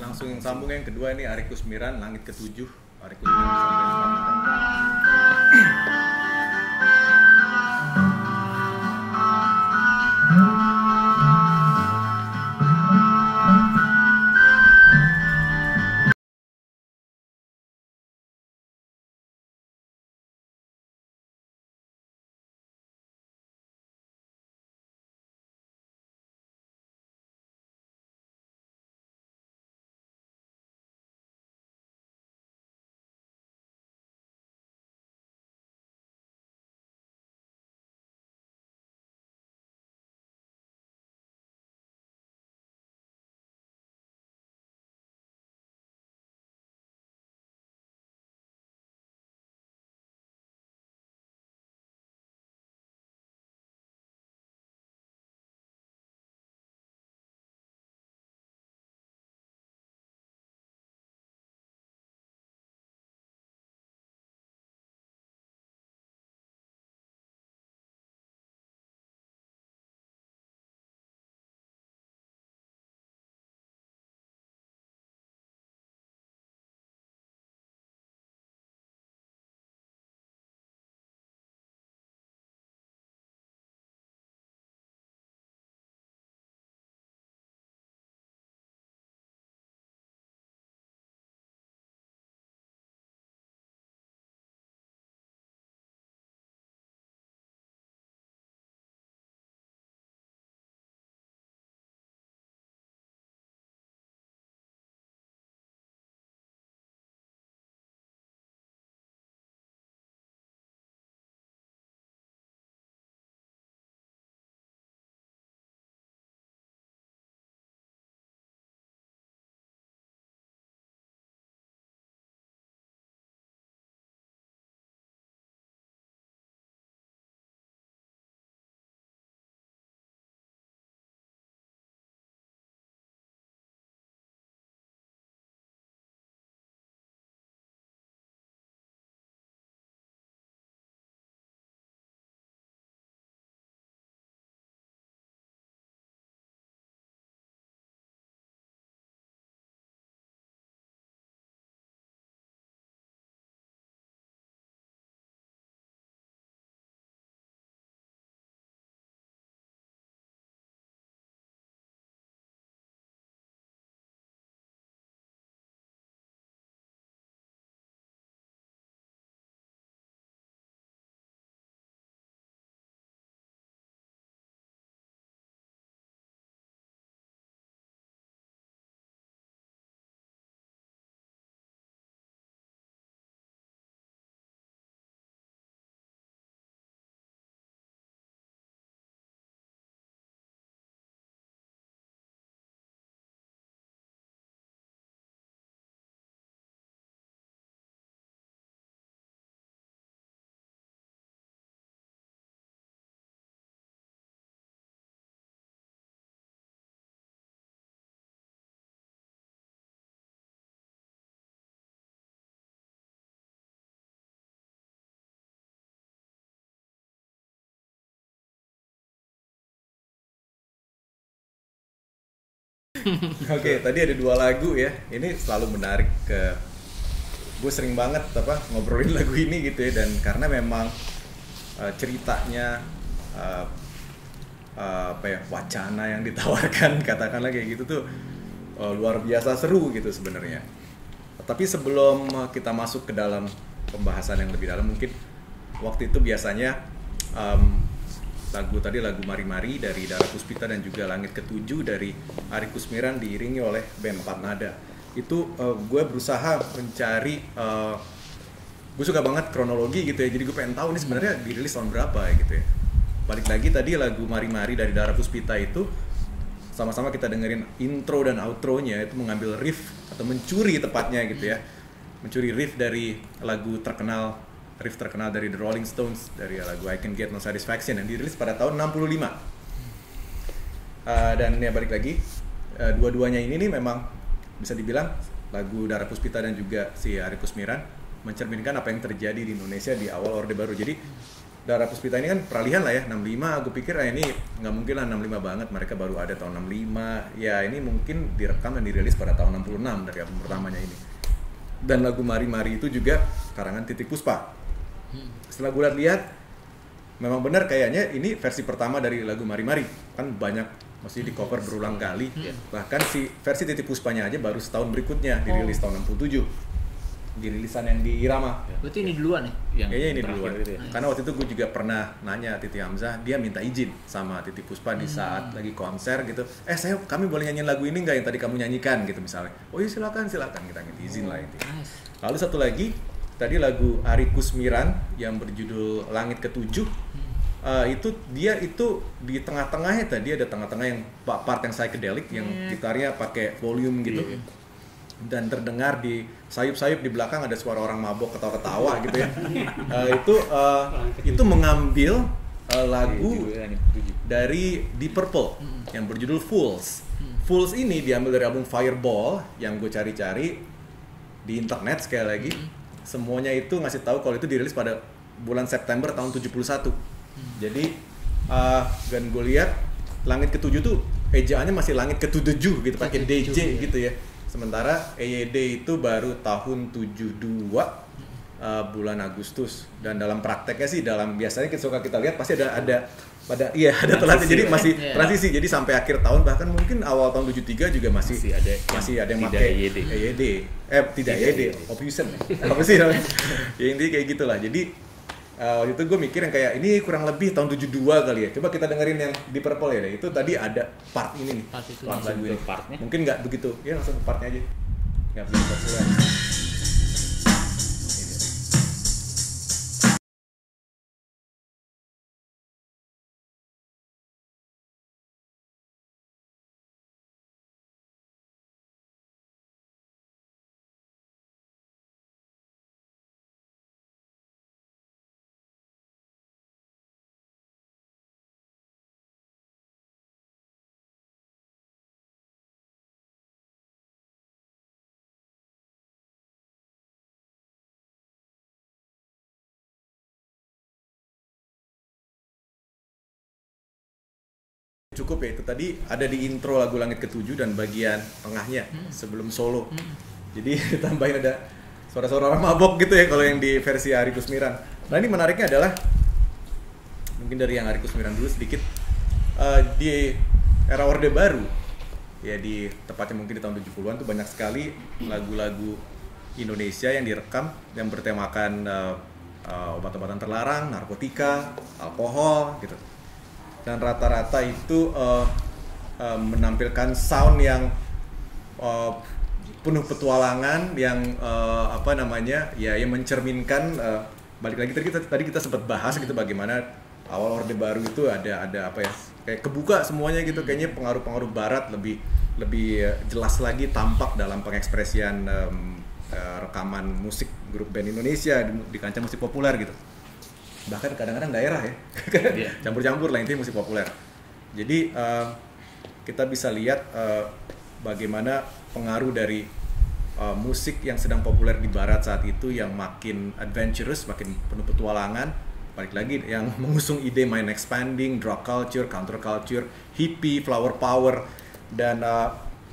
langsung sambung yang kedua ini Ari Kusmiran Langit Ketujuh. Ari Kusmiran sampai Oke, tadi ada dua lagu ya. Ini selalu menarik ke gue sering banget apa ngobrolin lagu ini gitu ya dan karena memang uh, ceritanya uh, uh, apa ya wacana yang ditawarkan katakanlah kayak gitu tuh uh, luar biasa seru gitu sebenarnya. Tapi sebelum kita masuk ke dalam pembahasan yang lebih dalam mungkin waktu itu biasanya um, lagu tadi lagu Mari Mari dari Dara Puspita dan juga Langit Ketujuh dari Ari Kusmiran diiringi oleh band Empat Nada. Itu uh, gue berusaha mencari uh, gue suka banget kronologi gitu ya. Jadi gue pengen tahu ini sebenarnya dirilis tahun berapa ya gitu ya. Balik lagi tadi lagu Mari Mari dari Dara Puspita itu sama-sama kita dengerin intro dan outro-nya itu mengambil riff atau mencuri tepatnya gitu ya. Mencuri riff dari lagu terkenal riff terkenal dari The Rolling Stones dari lagu I Can Get No Satisfaction yang dirilis pada tahun 65 uh, dan ya balik lagi uh, dua-duanya ini nih memang bisa dibilang lagu Dara Puspita dan juga si Ari Kusmiran mencerminkan apa yang terjadi di Indonesia di awal Orde Baru. Jadi Dara Puspita ini kan peralihan lah ya 65 gue pikir ah ini nggak mungkin lah 65 banget mereka baru ada tahun 65 ya ini mungkin direkam dan dirilis pada tahun 66 dari album pertamanya ini. Dan lagu Mari Mari itu juga karangan Titik Puspa setelah gue lihat memang benar kayaknya ini versi pertama dari lagu Mari Mari kan banyak masih di cover berulang kali bahkan si versi Titik Puspanya aja baru setahun berikutnya dirilis tahun 67 dirilisan yang di Irama Berarti ini duluan ya? yang Kayaknya ini duluan. ya. Karena waktu itu gue juga pernah nanya Titi Hamzah, dia minta izin sama Titi Puspa di saat lagi konser gitu. Eh saya kami boleh nyanyiin lagu ini nggak yang tadi kamu nyanyikan gitu misalnya. Oh iya silakan silakan kita minta izin lah itu. Nice. Lalu satu lagi tadi lagu Ari Kusmiran yang berjudul Langit Ketujuh. Eh, itu dia itu di tengah-tengahnya tadi ada tengah-tengah yang pa- part yang psychedelic yang gitarnya pakai volume gitu. Dan terdengar di sayup-sayup di belakang ada suara orang mabok ketawa-ketawa gitu ya. Eh, itu eh, itu mengambil eh, lagu Ketujuh. dari Deep Purple yang berjudul Fools. Fools ini diambil dari album Fireball yang gue cari-cari di internet sekali lagi. Semuanya itu ngasih tahu kalau itu dirilis pada bulan September tahun 71. Jadi uh, dan gue lihat langit ketujuh tuh ejaannya masih langit ketujuh gitu pakai DJ ya. gitu ya. Sementara EYD itu baru tahun 72 uh, bulan Agustus dan dalam prakteknya sih dalam biasanya kita suka kita lihat pasti ada ada pada iya ada telatnya jadi masih Iya. transisi. Jadi sampai akhir tahun bahkan mungkin awal tahun 73 juga masih Masih ada masih ada yang pakai EYD. EYD eh tidak EYD EYD. Opusen apa sih namanya ya intinya kayak gitulah. Jadi uh, waktu itu gue mikir yang kayak ini kurang lebih tahun 72 kali ya. Coba kita dengerin yang di Purple ya itu tadi ada part ini nih. Part itu. part Langsung lagu ke ini partnya. mungkin nggak begitu. Ya langsung ke partnya aja. Nggak begitu cukup ya itu tadi ada di intro lagu Langit Ketujuh dan bagian tengahnya sebelum solo. Jadi tambahin ada suara-suara orang mabok gitu ya kalau yang di versi Ari Kusmiran. Nah ini menariknya adalah mungkin dari yang Ari Kusmiran dulu sedikit eh, di era Orde Baru ya di tepatnya mungkin di tahun 70-an tuh banyak sekali lagu-lagu Indonesia yang direkam yang bertemakan eh, eh, obat-obatan terlarang, narkotika, alkohol gitu dan rata-rata itu eh, eh, menampilkan sound yang eh, penuh petualangan yang eh, apa namanya ya yang mencerminkan eh, balik lagi tadi kita tadi kita sempat bahas gitu bagaimana awal orde baru itu ada ada apa ya kayak kebuka semuanya gitu. Kayaknya pengaruh-pengaruh barat lebih lebih jelas lagi tampak dalam pengekspresian eh, rekaman musik grup band Indonesia di, di kancah musik populer gitu bahkan kadang-kadang daerah ya. Iya. campur-campur lah intinya musik populer. Jadi eh, kita bisa lihat eh, bagaimana pengaruh dari eh, musik yang sedang populer di barat saat itu yang makin adventurous makin penuh petualangan. Balik lagi yang mengusung ide mind expanding drug culture counter culture hippie flower power dan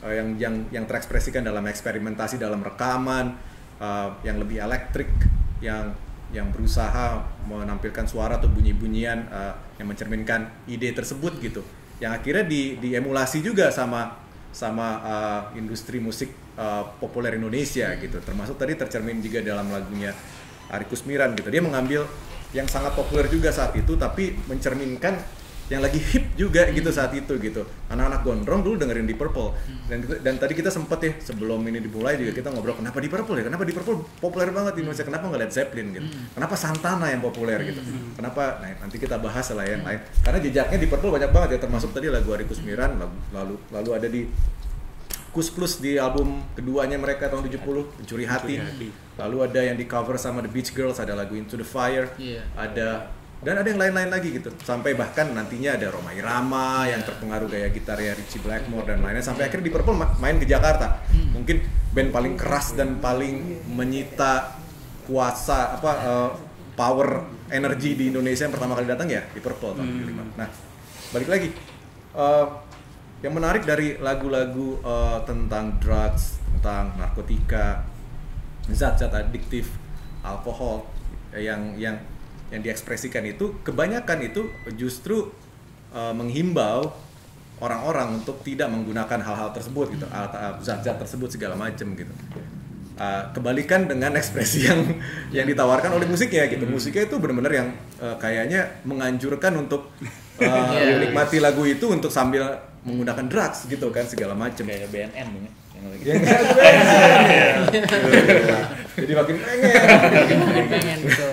yang yang yang terekspresikan dalam eksperimentasi dalam rekaman eh, yang lebih elektrik yang yang berusaha menampilkan suara atau bunyi-bunyian eh, yang mencerminkan ide tersebut gitu. Yang akhirnya di diemulasi juga sama sama eh, industri musik eh, populer Indonesia gitu. Termasuk tadi tercermin juga dalam lagunya Ari Kusmiran gitu. Dia mengambil yang sangat populer juga saat itu tapi mencerminkan yang lagi hip juga gitu saat itu gitu. Anak-anak gondrong dulu dengerin di Purple. Dan kita- dan tadi kita sempet ya sebelum ini dimulai juga kita ngobrol kenapa di Purple ya? Kenapa di Purple populer banget di Indonesia? Kenapa nggak Led Zeppelin gitu? Kenapa Santana yang populer gitu? Kenapa nah nanti kita bahas lah yang lain. Karena jejaknya di Purple banyak banget ya termasuk tadi lagu Ari Kusmiran lalu lalu ada di Kus Plus di album keduanya mereka tahun 70 Pencuri Hati. Lalu ada yang di cover sama The Beach Girls ada lagu Into the Fire. Iya. Ada dan ada yang lain-lain lagi gitu. Sampai bahkan nantinya ada Roma Irama yang terpengaruh gaya gitarnya Richie Blackmore dan lainnya sampai akhirnya di Purple ma- main ke Jakarta. Mungkin band paling keras dan paling menyita kuasa apa eh, power energi di Indonesia yang pertama kali datang ya di Purple tahun 75. Nah, balik lagi. Eh, yang menarik dari lagu-lagu eh, tentang drugs, tentang narkotika, zat-zat adiktif, alkohol yang yang yang diekspresikan itu kebanyakan itu justru eh, menghimbau orang-orang untuk tidak menggunakan hal-hal tersebut gitu, alat- alat- zat-zat tersebut segala macam gitu. Uh, kebalikan dengan ekspresi yang yang ditawarkan oleh musiknya gitu. Musiknya itu benar-benar yang uh, kayaknya menganjurkan untuk uh, Iya. menikmati lagu itu untuk sambil menggunakan drugs gitu kan segala macam. kayak BNN ya yang lagi Ya pengen. Jadi makin pengen. pengen gitu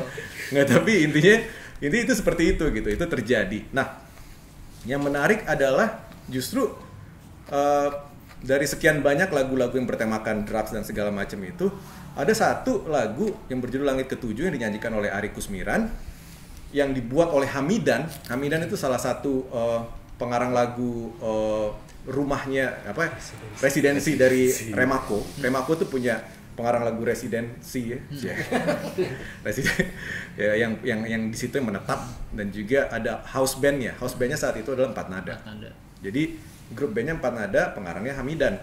Nggak, tapi intinya inti itu seperti itu gitu. Itu terjadi. Nah, yang menarik adalah justru eh, dari sekian banyak lagu-lagu yang bertemakan drugs dan segala macam itu ada satu lagu yang berjudul Langit Ketujuh yang dinyanyikan oleh Ari Kusmiran yang dibuat oleh Hamidan. Hamidan itu salah satu eh, pengarang lagu eh, rumahnya apa residensi dari Remako. Remako tuh punya pengarang lagu residensi ya, Ya. residen ya yang yang yang di situ yang menetap dan juga ada house bandnya. House bandnya saat itu adalah empat nada. Tanda. Jadi grup bandnya empat nada, pengarangnya Hamidan.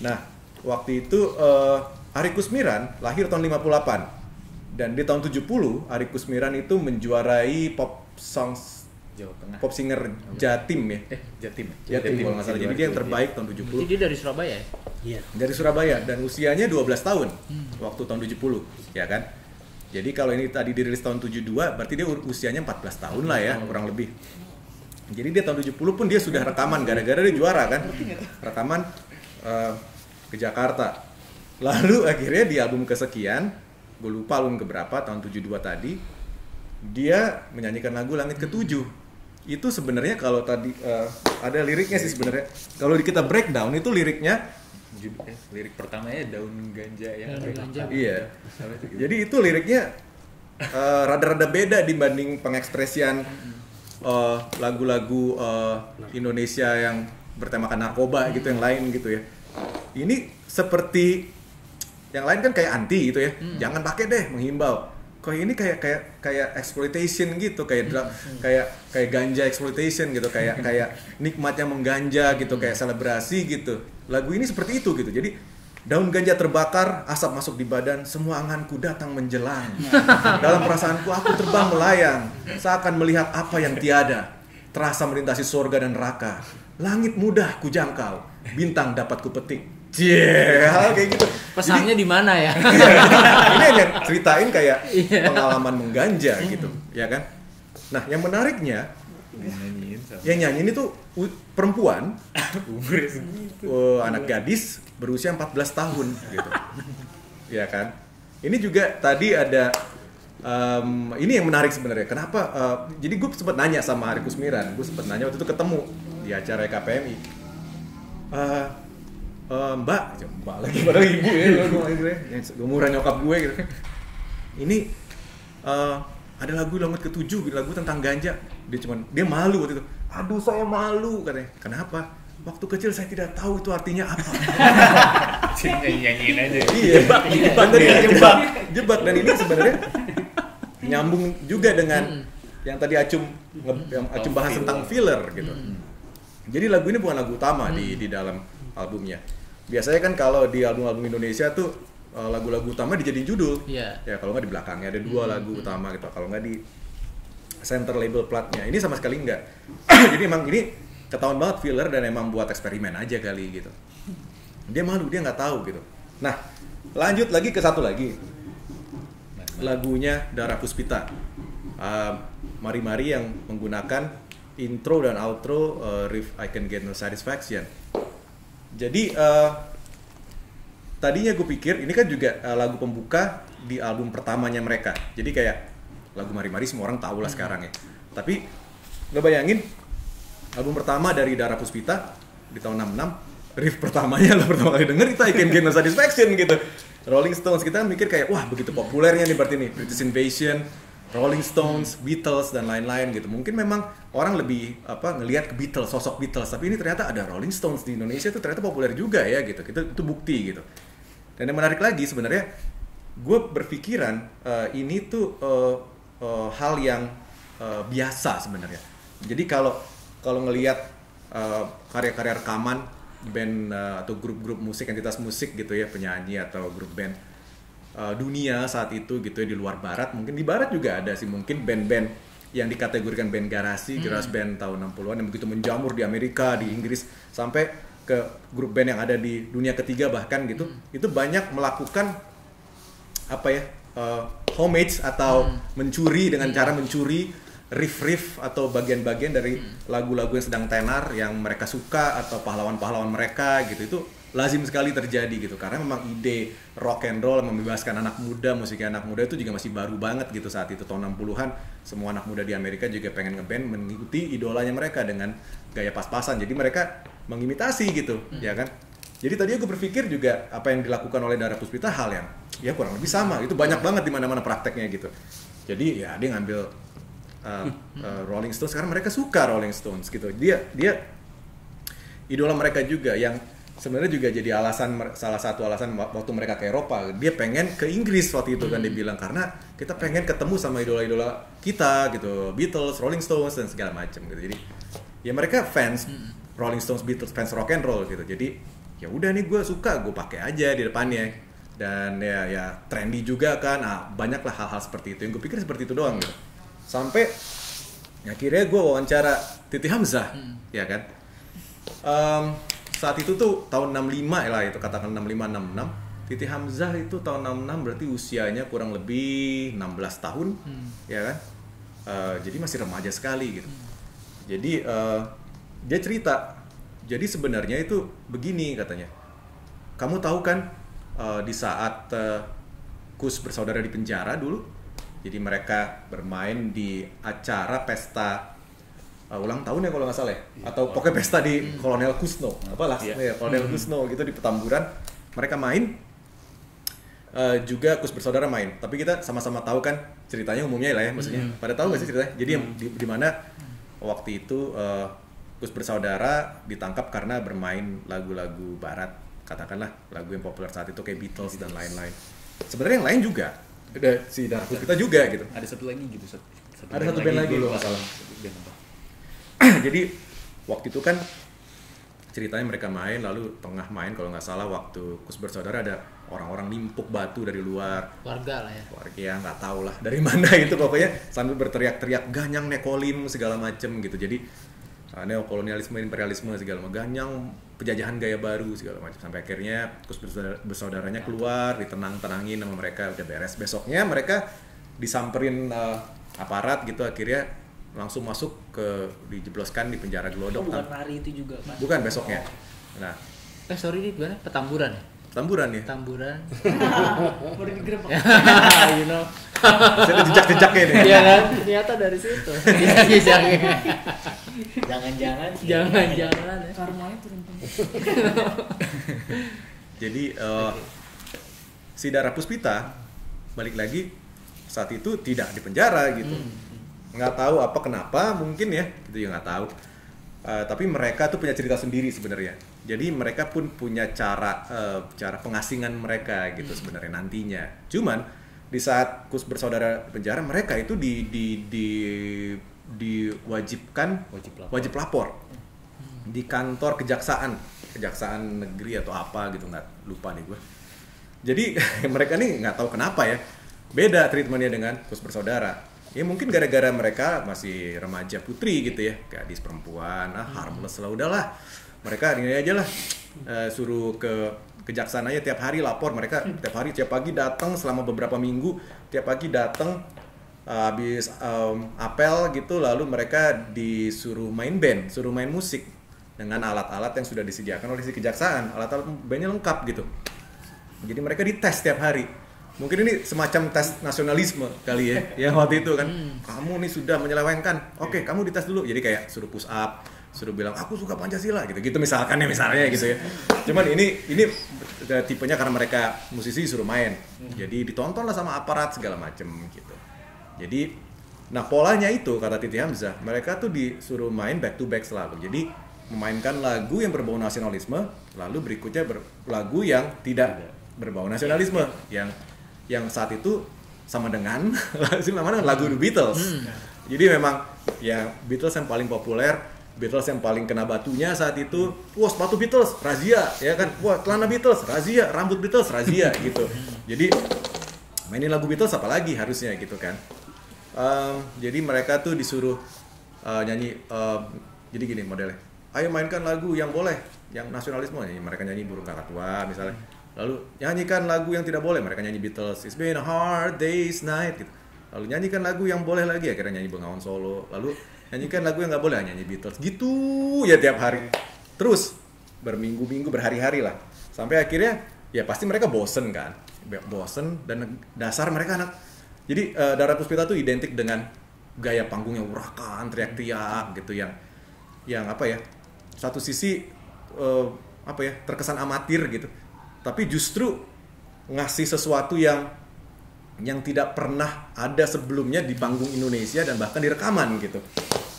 Nah, waktu itu eh, Ari Kusmiran lahir tahun 58 dan di tahun 70 Ari Kusmiran itu menjuarai pop songs Jawa Tengah pop singer Jatim ya. eh Jatim Jatim kalau nggak salah. Jadi dia yang terbaik tahun Berarti 70 dia dari Surabaya ya? Iya. dari Surabaya dan usianya 12 tahun waktu tahun 70 ya kan. Jadi kalau ini tadi dirilis tahun 72 berarti dia usianya 14 tahun lah ya kurang lebih. Jadi dia tahun 70 pun dia sudah rekaman gara-gara dia juara kan. Rekaman eh, ke Jakarta. Lalu akhirnya di album kesekian, gue lupa album keberapa tahun 72 tadi, dia menyanyikan lagu Langit Ketujuh. Itu sebenarnya kalau tadi eh, ada liriknya sih sebenarnya. Kalau di- kita breakdown itu liriknya eh, lirik pertamanya daun ganja yang Daun ganja. Iya. Jadi itu liriknya eh, rada-rada beda dibanding pengekspresian eh, lagu-lagu eh, Indonesia yang bertemakan narkoba gitu yang lain gitu ya. Ini seperti yang lain kan kayak anti gitu ya. Jangan pakai deh menghimbau. Kok ini kayak kayak kayak exploitation gitu, kayak drug, kayak kayak ganja exploitation gitu, kayak kayak nikmatnya mengganja gitu, kayak selebrasi gitu. Lagu ini seperti itu gitu. Jadi daun ganja terbakar, asap masuk di badan, semua anganku datang menjelang. Dalam perasaanku aku terbang melayang, seakan melihat apa yang tiada. Terasa melintasi surga dan neraka. Langit mudah kujangkau, bintang dapat kupetik. Cie, hal kayak gitu. Pesannya di mana ya? ini yang ceritain kayak Iya. pengalaman mengganja gitu, ya kan? Nah, yang menariknya nyanyiin yang nyanyi ini tuh perempuan, segitu uh, anak gadis berusia 14 tahun gitu. Ya kan? Ini juga tadi ada em, ini yang menarik sebenarnya. Kenapa? eh, jadi gue sempat nanya sama Ari Kusmiran, gue sempat nanya waktu itu ketemu di acara KPMI. Eh, eh, mbak, mbak lagi padahal ibu ya, gue manggilnya, yang umuran nyokap gue gitu. Ini eh, ada lagu langit ketujuh, lagu tentang ganja. Dia cuman dia malu waktu itu. Aduh saya malu katanya. Kenapa? Waktu kecil saya tidak tahu itu artinya apa. nyanyi nyanyiin aja iya, jebak, jebak, jebak dan ini sebenarnya nyambung juga dengan yang tadi Acum yang Acum bahas tentang filler gitu. Jadi lagu ini bukan lagu utama di di dalam albumnya. Biasanya kan kalau di album-album Indonesia tuh eh, lagu-lagu utama dijadiin judul. Iya. Ya kalau nggak di belakangnya ada dua lagu utama gitu. Kalau nggak di center label platnya. Ini sama sekali nggak. Jadi emang ini ketahuan banget filler dan emang buat eksperimen aja kali gitu. Dia malu, dia nggak tahu gitu. Nah, lanjut lagi ke satu lagi lagunya Dara Puspita. Uh, Mari-mari yang menggunakan intro dan outro uh, riff I Can Get No Satisfaction. Jadi uh, tadinya gue pikir ini kan juga uh, lagu pembuka di album pertamanya mereka. Jadi kayak lagu Mari-mari semua orang tahu lah sekarang ya. Tapi lo bayangin album pertama dari Dara Puspita di tahun 66 riff pertamanya lo pertama kali denger itu I Can Get No Satisfaction gitu Rolling Stones kita mikir kayak wah begitu populernya nih berarti nih British Invasion Rolling Stones, Beatles dan lain-lain gitu. Mungkin memang orang lebih apa ngelihat ke Beatles, sosok Beatles, tapi ini ternyata ada Rolling Stones di Indonesia itu ternyata populer juga ya gitu. Itu itu bukti gitu. Dan yang menarik lagi sebenarnya gue berpikiran eh, ini tuh eh, eh, hal yang eh, biasa sebenarnya. Jadi kalau kalau ngelihat eh, karya-karya rekaman band eh, atau grup-grup musik entitas musik gitu ya penyanyi atau grup band eh, dunia saat itu gitu ya di luar barat. Mungkin di barat juga ada sih mungkin band-band yang dikategorikan band garasi, garage band tahun 60-an yang begitu menjamur di Amerika, di Inggris sampai ke grup band yang ada di dunia ketiga bahkan gitu. Itu banyak melakukan apa ya? eh, homage atau mencuri dengan cara mencuri riff-riff atau bagian-bagian dari lagu-lagu yang sedang tenar yang mereka suka atau pahlawan-pahlawan mereka gitu. Itu lazim sekali terjadi gitu. Karena memang ide rock and roll membebaskan anak muda musiknya anak muda itu juga masih baru banget gitu saat itu. Tahun 60-an semua anak muda di Amerika juga pengen ngeband mengikuti idolanya mereka dengan gaya pas-pasan. Jadi mereka mengimitasi gitu ya kan? Jadi tadi aku berpikir juga apa yang dilakukan oleh Dara Puspita hal yang ya kurang lebih sama. Itu banyak banget di mana-mana prakteknya gitu. Jadi ya dia ngambil uh, uh, Rolling Stones. Karena mereka suka Rolling Stones gitu. Dia dia idola mereka juga yang sebenarnya juga jadi alasan salah satu alasan wa- waktu mereka ke Eropa dia pengen ke Inggris waktu itu kan dia bilang karena kita pengen ketemu sama idola-idola kita gitu Beatles, Rolling Stones dan segala macam gitu. Jadi ya mereka fans Rolling Stones, Beatles, fans rock and roll gitu. Jadi ya udah nih gue suka gue pakai aja di depannya. Dan ya ya trendy juga kan ah, banyaklah hal-hal seperti itu. Yang gue pikir seperti itu doang gitu. Sampai akhirnya gue wawancara Titi Hamzah ya kan? Em, saat itu tuh tahun 65 lah itu katakan 65 66 Titi Hamzah itu tahun 66 berarti usianya kurang lebih 16 tahun ya kan? Eh, jadi masih remaja sekali gitu. Jadi eh, dia cerita jadi sebenarnya itu begini katanya. Kamu tahu kan eh, di saat eh, Kus bersaudara di penjara dulu jadi mereka bermain di acara pesta uh, ulang tahun ya kalau nggak salah ya? Atau pokoknya pesta di Kolonel Kusno. Apalah ya Kolonel Kusno gitu di Petamburan. Mereka main. Uh, juga Kus bersaudara main. Tapi kita sama-sama tahu kan ceritanya umumnya lah ya maksudnya. Pada tahu nggak sih ceritanya? Jadi yang di, di mana waktu itu uh, Kus bersaudara ditangkap karena bermain lagu-lagu barat. Katakanlah lagu yang populer saat itu kayak Beatles dan lain-lain. Sebenarnya yang lain juga. Ada si Darkus kita juga gitu. Ada satu lagi gitu. Satu, Ada satu band lagi, gue kalau salah. Apa? jadi waktu itu kan ceritanya mereka main lalu tengah main kalau nggak salah waktu kus bersaudara ada orang-orang nimpuk batu dari luar. Warga lah ya. Warga yang nggak tahu lah dari mana itu pokoknya sambil berteriak-teriak ganyang nekolim segala macem gitu. Jadi uh, neokolonialisme imperialisme segala macam ganyang penjajahan gaya baru segala macam sampai akhirnya kus bersaudara- bersaudaranya keluar ditenang-tenangin sama mereka udah beres besoknya mereka disamperin uh, aparat gitu. Akhirnya langsung masuk ke dijebloskan di penjara Oh, gelodok bukan Tam- hari itu juga, Pak. bukan besoknya. Nah. Eh sorry di mana petamburan ya? Tamburan ya? Petamburan. Baru digerebek. you know. Saya ada jejak-jejaknya nih Iya kan? Ternyata dari situ. Iya, jejaknya Jangan-jangan. jangan jangan ya. Karmanya turun Jadi eh, si Dara Puspita balik lagi saat itu tidak di penjara gitu. Nggak tahu apa kenapa mungkin ya, gitu ya nggak tahu. Eh, tapi mereka tuh punya cerita sendiri sebenarnya. Jadi mereka pun punya cara eh, cara pengasingan mereka gitu sebenarnya nantinya. Cuman di saat Kus bersaudara penjara mereka itu di di di diwajibkan Wajib lapor. wajib lapor di kantor kejaksaan kejaksaan negeri atau apa gitu nggak lupa nih gue jadi mereka nih nggak tahu kenapa ya beda treatmentnya dengan kus bersaudara ya mungkin gara-gara mereka masih remaja putri gitu ya gadis perempuan ah harmless lah udahlah. Mereka ini aja lah eh, suruh ke kejaksaan aja tiap hari lapor mereka. Tiap hari tiap pagi datang selama beberapa minggu tiap pagi datang uh, habis um, apel gitu lalu mereka disuruh main band suruh main musik dengan alat-alat yang sudah disediakan oleh si kejaksaan. Alat-alat bandnya lengkap gitu. Jadi mereka dites tiap hari mungkin ini semacam tes nasionalisme kali ya yang waktu itu kan. Kamu nih sudah menyelewengkan. Oke kamu dites dulu. Jadi kayak suruh push up suruh bilang aku suka pancasila gitu gitu misalkan ya misalnya gitu ya. Cuman ini ini eh, tipenya karena mereka musisi suruh main. Jadi ditonton lah sama aparat segala macem gitu. Jadi nah polanya itu kata Titi Hamzah mereka tuh disuruh main back to back selalu. Jadi memainkan lagu yang berbau nasionalisme lalu berikutnya ber- lagu yang tidak berbau nasionalisme yang yang saat itu sama dengan sama dengan lagu The Beatles. Jadi memang ya Beatles yang paling populer, Beatles yang paling kena batunya saat itu, wah sepatu Beatles, razia, ya kan, wah celana Beatles, razia, rambut Beatles, razia gitu. Jadi mainin lagu Beatles apa lagi harusnya gitu kan. Ehm, jadi mereka tuh disuruh eh, nyanyi, eh, jadi gini modelnya, ayo mainkan lagu yang boleh, yang nasionalisme, mereka nyanyi burung kakak tua misalnya. Lalu nyanyikan lagu yang tidak boleh, mereka nyanyi Beatles, It's been a hard day's night gitu. Lalu nyanyikan lagu yang boleh lagi, akhirnya nyanyi Bengawan Solo. Lalu nyanyikan lagu yang nggak boleh, nyanyi Beatles. Gitu ya tiap hari. Terus berminggu-minggu, berhari-hari lah. Sampai akhirnya ya pasti mereka bosen kan. Bosen dan dasar mereka anak. Jadi eh, Dara Puspita tuh identik dengan gaya panggung yang urakan, teriak-teriak gitu yang yang apa ya? Satu sisi eh, apa ya? terkesan amatir gitu. Tapi justru ngasih sesuatu yang yang tidak pernah ada sebelumnya di panggung Indonesia dan bahkan di rekaman gitu.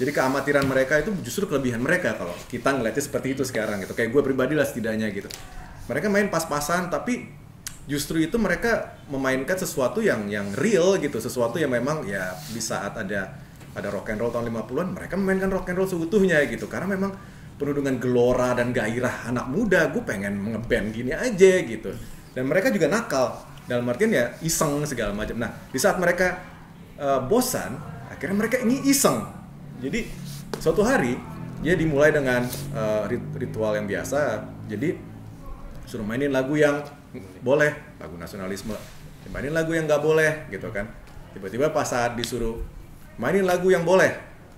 Jadi keamatiran mereka itu justru kelebihan mereka kalau kita ngeliatnya seperti itu sekarang gitu. Kayak gue pribadi lah setidaknya gitu. Mereka main pas-pasan tapi justru itu mereka memainkan sesuatu yang yang real gitu, sesuatu yang memang ya di saat ada ada rock and roll tahun 50-an mereka memainkan rock and roll seutuhnya gitu. Karena memang penuh dengan gelora dan gairah anak muda, gue pengen ngeband gini aja gitu. Dan mereka juga nakal dalam artian ya iseng segala macam. Nah, di saat mereka eh, bosan, akhirnya mereka ini iseng. Jadi suatu hari dia dimulai dengan rit- ritual yang biasa. Jadi suruh mainin lagu yang boleh, lagu nasionalisme. Mainin lagu yang nggak boleh gitu kan. Tiba-tiba pas saat disuruh mainin lagu yang boleh,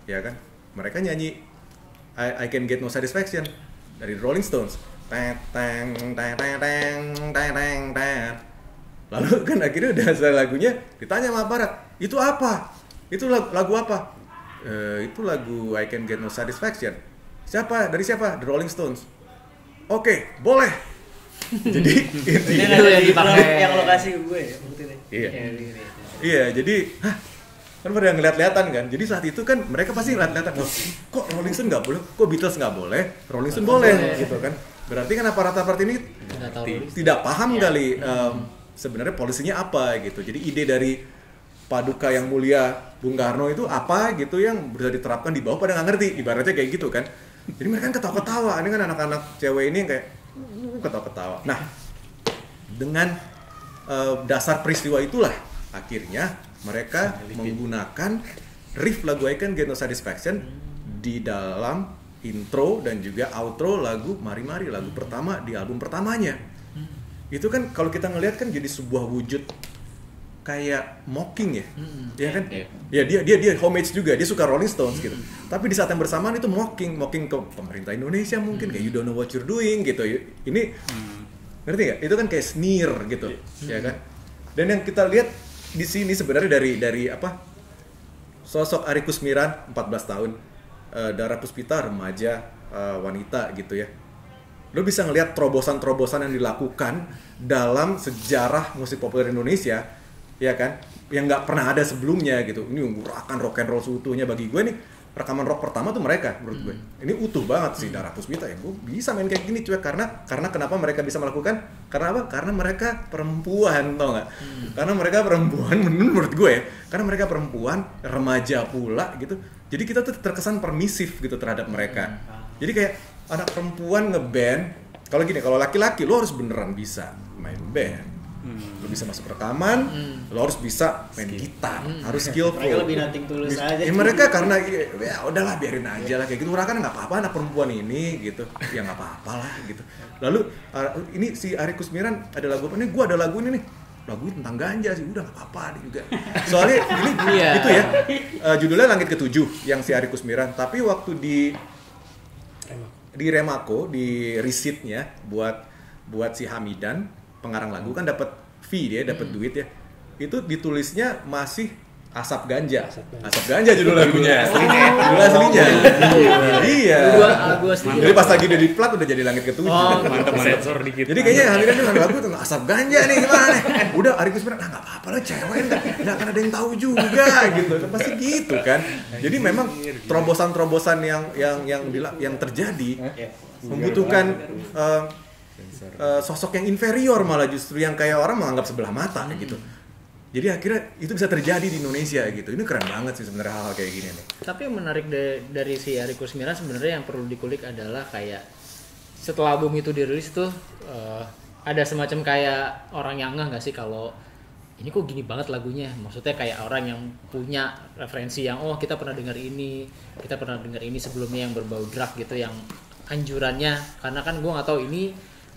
ya kan? Mereka nyanyi I, I Can Get No Satisfaction dari Rolling Stones. Teng teng teng teng teng teng teng teng. Lalu kan akhirnya udah selesai lagunya ditanya sama aparat, itu apa? Itu lagu, lagu apa? "Eh, itu lagu I Can Get No Satisfaction. Siapa? Dari siapa? The Rolling Stones. Oke, boleh. Jadi Itu yang dipakai. yang lokasi gue ya. Iya. Ya, di- di- Iya, jadi hah, kan pada ngeliat-lihatan kan. Jadi saat itu kan mereka pasti ngeliat-lihatan, "Loh, kok Rolling Stone nggak boleh, kok Beatles nggak boleh, Rolling Stone boleh, gitu kan. Berarti kan aparat-aparat ini tahu. tidak paham kali em, sebenarnya polisinya apa gitu. Jadi ide dari Paduka yang mulia Bung Karno itu apa gitu yang bisa diterapkan di bawah pada nggak ngerti. Ibaratnya kayak gitu kan. Jadi mereka kan ketawa-ketawa. Ini kan anak-anak cewek ini yang kayak "Uh," ketawa-ketawa. Nah, dengan eh, dasar peristiwa itulah akhirnya mereka menggunakan riff lagu I Can Get No Satisfaction di dalam intro dan juga outro lagu Mari Mari lagu pertama di album pertamanya. Itu kan kalau kita ngelihat kan jadi sebuah wujud kayak mocking ya. Ya kan? Iya. ya dia dia dia homage juga dia suka Rolling Stones gitu. Tapi di saat yang bersamaan itu mocking mocking ke pemerintah Indonesia mungkin kayak you don't know what you're doing gitu. Ini ngerti nggak? Itu kan kayak sneer gitu ya kan? Dan yang kita lihat di sini sebenarnya dari dari apa sosok Ari Kusmiran 14 tahun eh, Dara Puspita remaja eh, wanita gitu ya. Lo bisa ngelihat terobosan-terobosan yang dilakukan dalam sejarah musik populer Indonesia ya kan? Yang nggak pernah ada sebelumnya gitu. Ini urakan rock and roll seutuhnya bagi gue nih rekaman rock pertama tuh mereka menurut gue. Ini utuh banget sih Dara Puspita ya gue bisa main kayak gini cuek. Karena karena kenapa mereka bisa melakukan? Karena apa? Karena mereka perempuan tau nggak? Karena mereka perempuan menurut gue ya karena mereka perempuan remaja pula gitu. Jadi kita tuh terkesan permisif gitu terhadap mereka. Jadi kayak anak perempuan ngeband kalau gini kalau laki-laki lo harus beneran bisa main band lo bisa masuk rekaman lo harus bisa main gitar. Harus skillful Mereka lebih nanting tulus Bis- aja. ya mereka karena ya udahlah biarin aja lah kayak gitu. Orang kan nggak apa-apa anak perempuan ini gitu. Ya nggak apa-apa lah gitu. Lalu uh, ini si Ari Kusmiran ada lagu apa? Nih gue ada lagu ini nih. Lagu ini tentang ganja sih. Udah nggak apa-apa nih juga. Soalnya ini Iya. itu ya uh, judulnya Langit Ketujuh yang si Ari Kusmiran. Tapi waktu di di Remako di receipt-nya buat buat si Hamidan pengarang lagu kan dapat fee dia dapat duit ya. Itu ditulisnya masih asap ganja. Asap ganja. asap ganja judul lagunya. Judul aslinya. Iya. Gua gua setuju. jadi pas lagi udah di plat udah jadi langit ketujuh. Oh, mantap sensor dikit. Jadi kayaknya Hamidan dengan lagu tentang asap ganja nih gimana nih? Udah Ari Kusmiran ah nggak apa-apa lah cewek nggak nggak akan ada yang tahu juga gitu. Pasti gitu kan. Jadi memang terobosan-terobosan yang yang yang yang terjadi Ya. membutuhkan eh, eh, sosok yang inferior malah justru yang kayak orang menganggap sebelah mata gitu Jadi akhirnya itu bisa terjadi di Indonesia gitu. Ini keren banget sih sebenarnya hal-hal kayak gini nih. Tapi yang menarik da- dari si Ari Kusmiran sebenarnya yang perlu dikulik adalah kayak setelah album itu dirilis tuh eh, ada semacam kayak orang yang nggak sih kalau ini kok gini banget lagunya. Maksudnya kayak orang yang punya referensi yang oh kita pernah dengar ini, kita pernah dengar ini sebelumnya yang berbau drug gitu yang anjurannya karena kan gua nggak tahu ini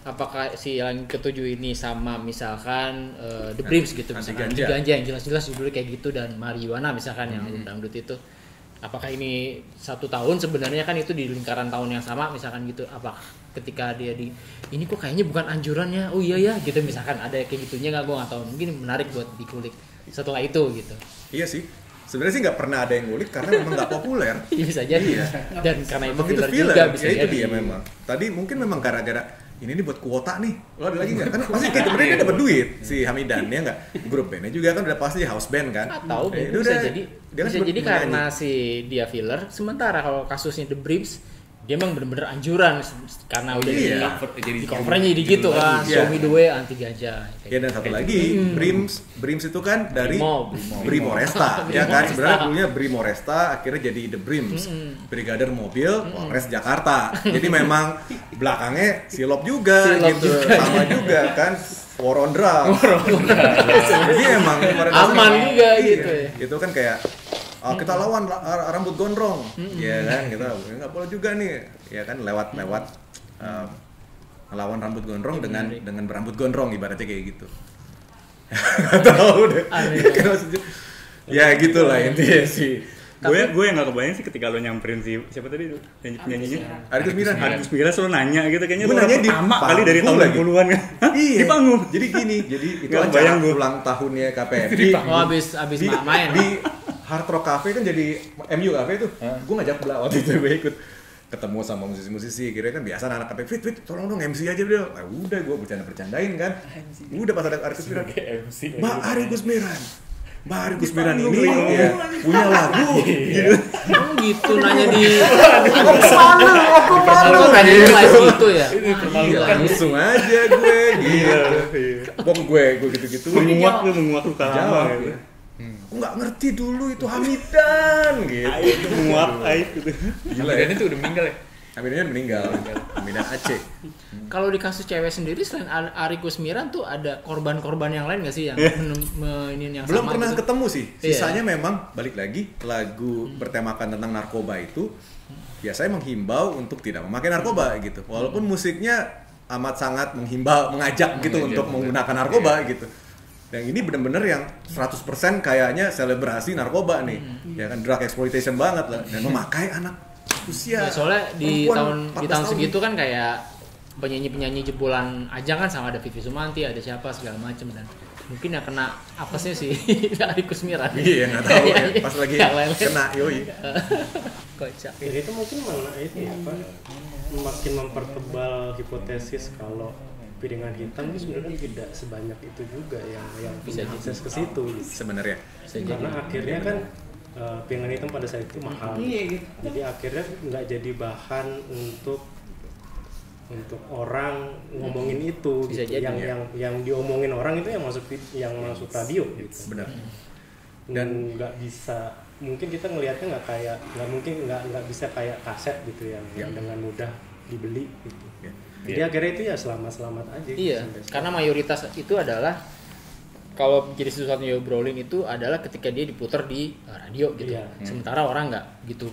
apakah si yang ketujuh ini sama misalkan eh, The Briefs gitu misalkan? ganja. Anti ganja yang jelas-jelas judulnya kayak gitu dan marijuana misalkan yang album dangdut itu. Apakah ini satu tahun sebenarnya kan itu di lingkaran tahun yang sama misalkan gitu? Apa ketika dia di ini kok kayaknya bukan anjurannya? Oh iya ya gitu misalkan. Ada kayak gitunya nggak? Gue nggak tahu. Mungkin menarik buat dikulik setelah itu gitu. Iya sih. Sebenarnya sih nggak pernah ada yang ngulik karena memang nggak populer. Iya, bisa jadi. Iya. dan karena itu filler filler, juga bisa ya itu jadi. dia memang. Tadi mungkin memang gara-gara ini nih buat kuota nih. Lo ada lagi nggak? Kan pasti kayak sebenarnya dia dapat duit si Hamidan ya nggak? Grup bandnya juga kan udah pasti house band kan. atau Ya, bisa udah, jadi dia kan bisa jadi karena si dia filler sementara kalau kasusnya The Briefs dia emang bener-bener anjuran karena udah Iya. di, Cover- jadi di covernya jadi gitu kan. Iya. show me the way anti ganja Kayak Ya dan satu lagi, Brims, Brims itu kan dari Brimo, Brimo, Resta, ya kan sebenarnya dulunya Brimo Resta, akhirnya jadi The Brims, Brigadir Mobil, Polres Jakarta. Jadi memang belakangnya silop juga Silop gitu, juga. sama juga kan War on Drugs. Jadi emang Aman juga iya. gitu ya. Itu kan kayak oh, kita lawan la- ra- rambut gondrong, ya kan kita nggak boleh juga nih, ya kan lewat lewat uh, ngelawan rambut gondrong dengan dengan berambut gondrong ibaratnya kayak gitu. Gak tahu deh. Kan ya gitulah intinya sih. Gue gue nggak kebayang sih ketika lo nyamperin si siapa tadi tuh nyanyi penyanyinya Arif Miran. Arif Mira selalu nanya gitu kayaknya Gue nanya di pertama kali dari tahun lagi. 60-an kan Hah? Iya. di panggung. Jadi gini, jadi itu Nggak acara gua. ulang tahunnya KPFI. oh abis abis di, ma- main. di Hard Rock Cafe kan jadi MU Cafe tuh. Gue ngajak belah waktu itu gue ikut. Ketemu sama musisi-musisi kira kan biasa anak KPFI fit fit tolong dong MC aja dia nah, udah gue bercanda bercandain kan udah pas ada Ari Kusmiran Mbak Ari Kusmiran Mbak Ari Kusmiran ini ya, punya lagu gitu. emang gitu nanya di Mana aku Kalau nanya di live gitu ya Iya, langsung aja gue gitu. Bom gue, gue gitu-gitu. menguak tuh menguak luka lama Jawab gitu. gue. Aku nggak ngerti dulu itu Hamidan gitu. Aib tuh menguap aib gitu Gila Dan ya. itu udah meninggal ya? Hamidan meninggal. Hamidan Aceh. kalau di kasus cewek sendiri selain Ar- Ari Kusmiran tuh ada korban-korban yang lain gak sih yang men- me- ini yang Belum sama pernah gitu? ketemu sih. Iya. Sisanya memang balik lagi lagu bertemakan tentang narkoba itu biasanya menghimbau untuk tidak memakai narkoba gitu. Walaupun musiknya amat sangat menghimbau, mengajak gitu Mengajak, untuk mengajak. menggunakan narkoba gitu. Yang ini bener-bener yang 100% kayaknya selebrasi narkoba nih. Ya kan drug exploitation banget lah dan memakai anak usia. Ya, soalnya di tahun di 14 tahun segitu kan kayak penyanyi-penyanyi jebolan aja kan sama ada Vivi Sumanti, ada siapa segala macem dan mungkin yang kena apesnya sih Ari Kusmiran. Iya nggak tahu ya. Pas lagi Yang lain-lain. kena yoi. Kocak. Jadi itu mungkin mana itu apa makin mempertebal hipotesis kalau piringan hitam itu sebenarnya tidak sebanyak itu juga yang yang Bisa akses ke situ gitu. Sebenarnya. Karena akhirnya kan eh, piringan hitam pada saat itu mahal jadi akhirnya nggak jadi bahan untuk untuk orang ngomongin itu Bisa gitu. jadi, yang ya. yang yang diomongin orang itu yang masuk yang masuk radio gitu Benar. dan nggak bisa mungkin kita ngelihatnya nggak kayak nggak mungkin nggak nggak bisa kayak kaset gitu yang, yang Ya. dengan mudah dibeli gitu Ya. jadi akhirnya itu ya selamat selamat aja gitu Iya, sampai karena mayoritas itu adalah kalau jadi sesuatu yang obrolin itu adalah ketika dia diputar di uh, radio gitu. Iya. Sementara orang nggak gitu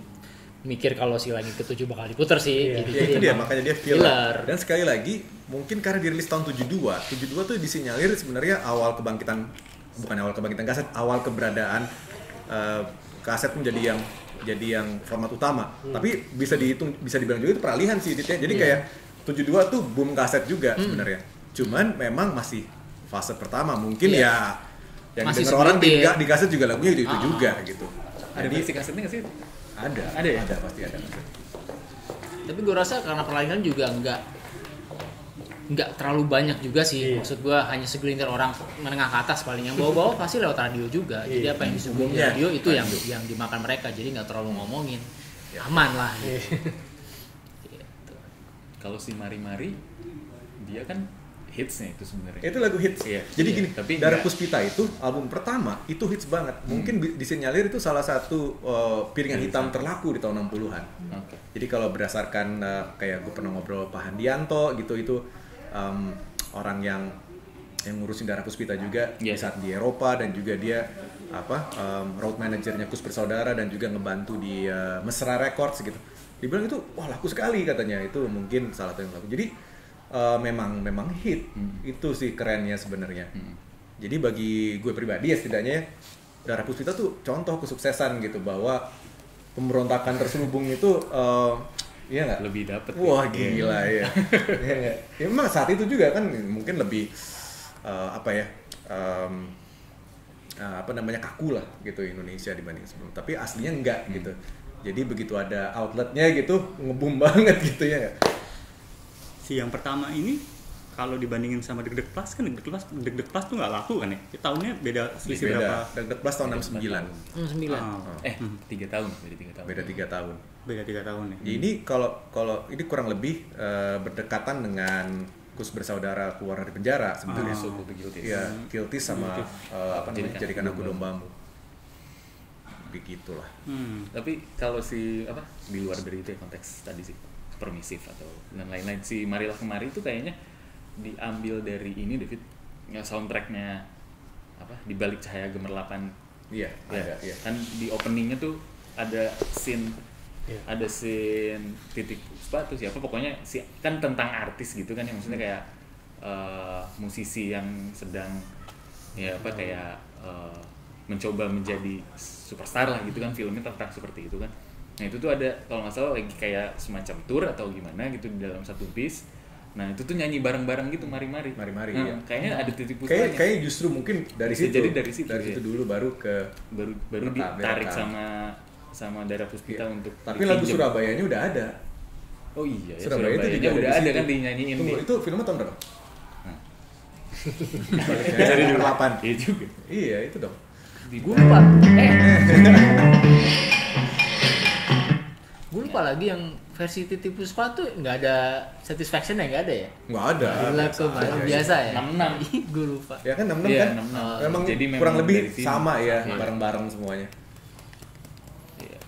mikir kalau si lagi ketujuh bakal diputar sih. Iya. Jadi, Ya itu dia makanya dia filler. filler. Dan sekali lagi mungkin karena dirilis tahun 72, 72 tuh disinyalir sebenarnya awal kebangkitan bukan awal kebangkitan kaset, awal keberadaan eh, kaset menjadi yang jadi yang format utama. Tapi bisa dihitung bisa dibilang juga itu peralihan sih Dit, ya. Jadi kayak 72 tuh boom kaset juga sebenarnya. Cuman memang masih fase pertama mungkin Iya. ya yang Masih denger orang di, di kaset juga lagunya itu, itu Ah. juga gitu. Ada Jadi versi kasetnya nggak sih? ada, Ada ya? ada pasti ada. Tapi gue rasa karena peralihan juga nggak nggak terlalu banyak juga sih. Iya. Maksud gue hanya segelintir orang menengah ke atas paling yang bawah-bawah pasti lewat radio juga. Jadi Iya. apa yang disebut di Umumnya. radio itu yang yang dimakan mereka. Jadi nggak terlalu ngomongin. Aman lah. Iya. Gitu. Kalau si Mari Mari dia kan hitsnya itu sebenarnya. itu lagu hits Iya. jadi Iya, gini tapi Darah nggak- Puspita itu album pertama itu hits banget mungkin bi- disinyalir itu salah satu uh, piringan hitam terlaku di tahun 60-an Oke. jadi kalau berdasarkan uh, kayak gue pernah ngobrol Pak Handianto gitu itu um, orang yang yang ngurusin Darah Puspita juga di Iya. saat di Eropa dan juga dia apa um, road manajernya Kus Bersaudara dan juga ngebantu di uh, Mesra Records gitu dibilang itu wah laku sekali katanya itu mungkin salah satu yang laku jadi uh, memang memang hit itu sih kerennya sebenarnya Hmm. jadi bagi gue pribadi ya setidaknya Darah Puspita tuh contoh kesuksesan gitu bahwa pemberontakan terselubung itu uh, iya nggak Lebih dapet. Wah ya. gila ya. Iya nggak? ya memang saat itu juga kan mungkin lebih eh, apa ya? em, eh, apa namanya kaku lah gitu Indonesia dibanding sebelum. Tapi aslinya enggak gitu. Jadi begitu ada outletnya gitu ngebum banget gitu ya. Si yang pertama ini kalau dibandingin sama Deg Deg Plus kan Deg Deg Plus Deg Deg Plus tuh nggak laku kan ya tahunnya beda selisih berapa Beda. Deg Plus tahun 69. Hmm, sembilan. Ah, Eh, tiga tahun, beda tiga tahun. Beda tiga tahun. beda tiga tahun ya Jadi kalau kalau ini kurang lebih eh, berdekatan dengan Kus bersaudara keluar dari penjara sebetulnya. Ah. So, Guilty Guilties. Iya, Kiltis sama eh, apa namanya Jadikan aku dombamu. Begitulah. Hmm. Tapi kalau si apa di luar dari itu ya konteks tadi sih permisif atau dan lain-lain. Si Marilah kemari itu kayaknya diambil dari ini David. Ya soundtracknya apa di balik cahaya gemerlapan. Iya, ya ada, iya. kan di openingnya tuh ada scene Iya. ada scene titik puspa tuh siapa. Pokoknya si kan tentang artis gitu kan yang maksudnya kayak eh, musisi yang sedang ya apa kayak eh, mencoba menjadi superstar lah gitu kan filmnya tentang seperti itu kan nah itu tuh ada kalau nggak salah lagi kayak semacam tour atau gimana gitu di dalam satu bis nah itu tuh nyanyi bareng-bareng gitu mari-mari Mari-mari, Nah, iya. kayaknya ada titik Kayak puspanya kayak justru mungkin dari Bisa situ. jadi dari situ, Dari iya. situ dulu baru ke baru baru Rekam, ditarik sama sama daerah puspita Iya. untuk Tapi lagu. Surabayanya udah ada. Oh iya, ya, Surabaya itu Surabayanya juga udah ada kan dinyanyiin Tunggu, itu filmnya tahun berapa? Nah. Dulu 8. Iya juga. Iya, itu dong. Di Gue lupa. Eh. Lupa lagi yang versi Titi Puspa tuh nggak ada satisfaction ya nggak ada ya? Nggak ada. Gila biasa tuh aja. biasa ya. 66. Gue lupa. Ya kan 66 Iya, kan? 66. Memang Jadi memang kurang lebih sama ya, Iya. bareng-bareng semuanya. Iya.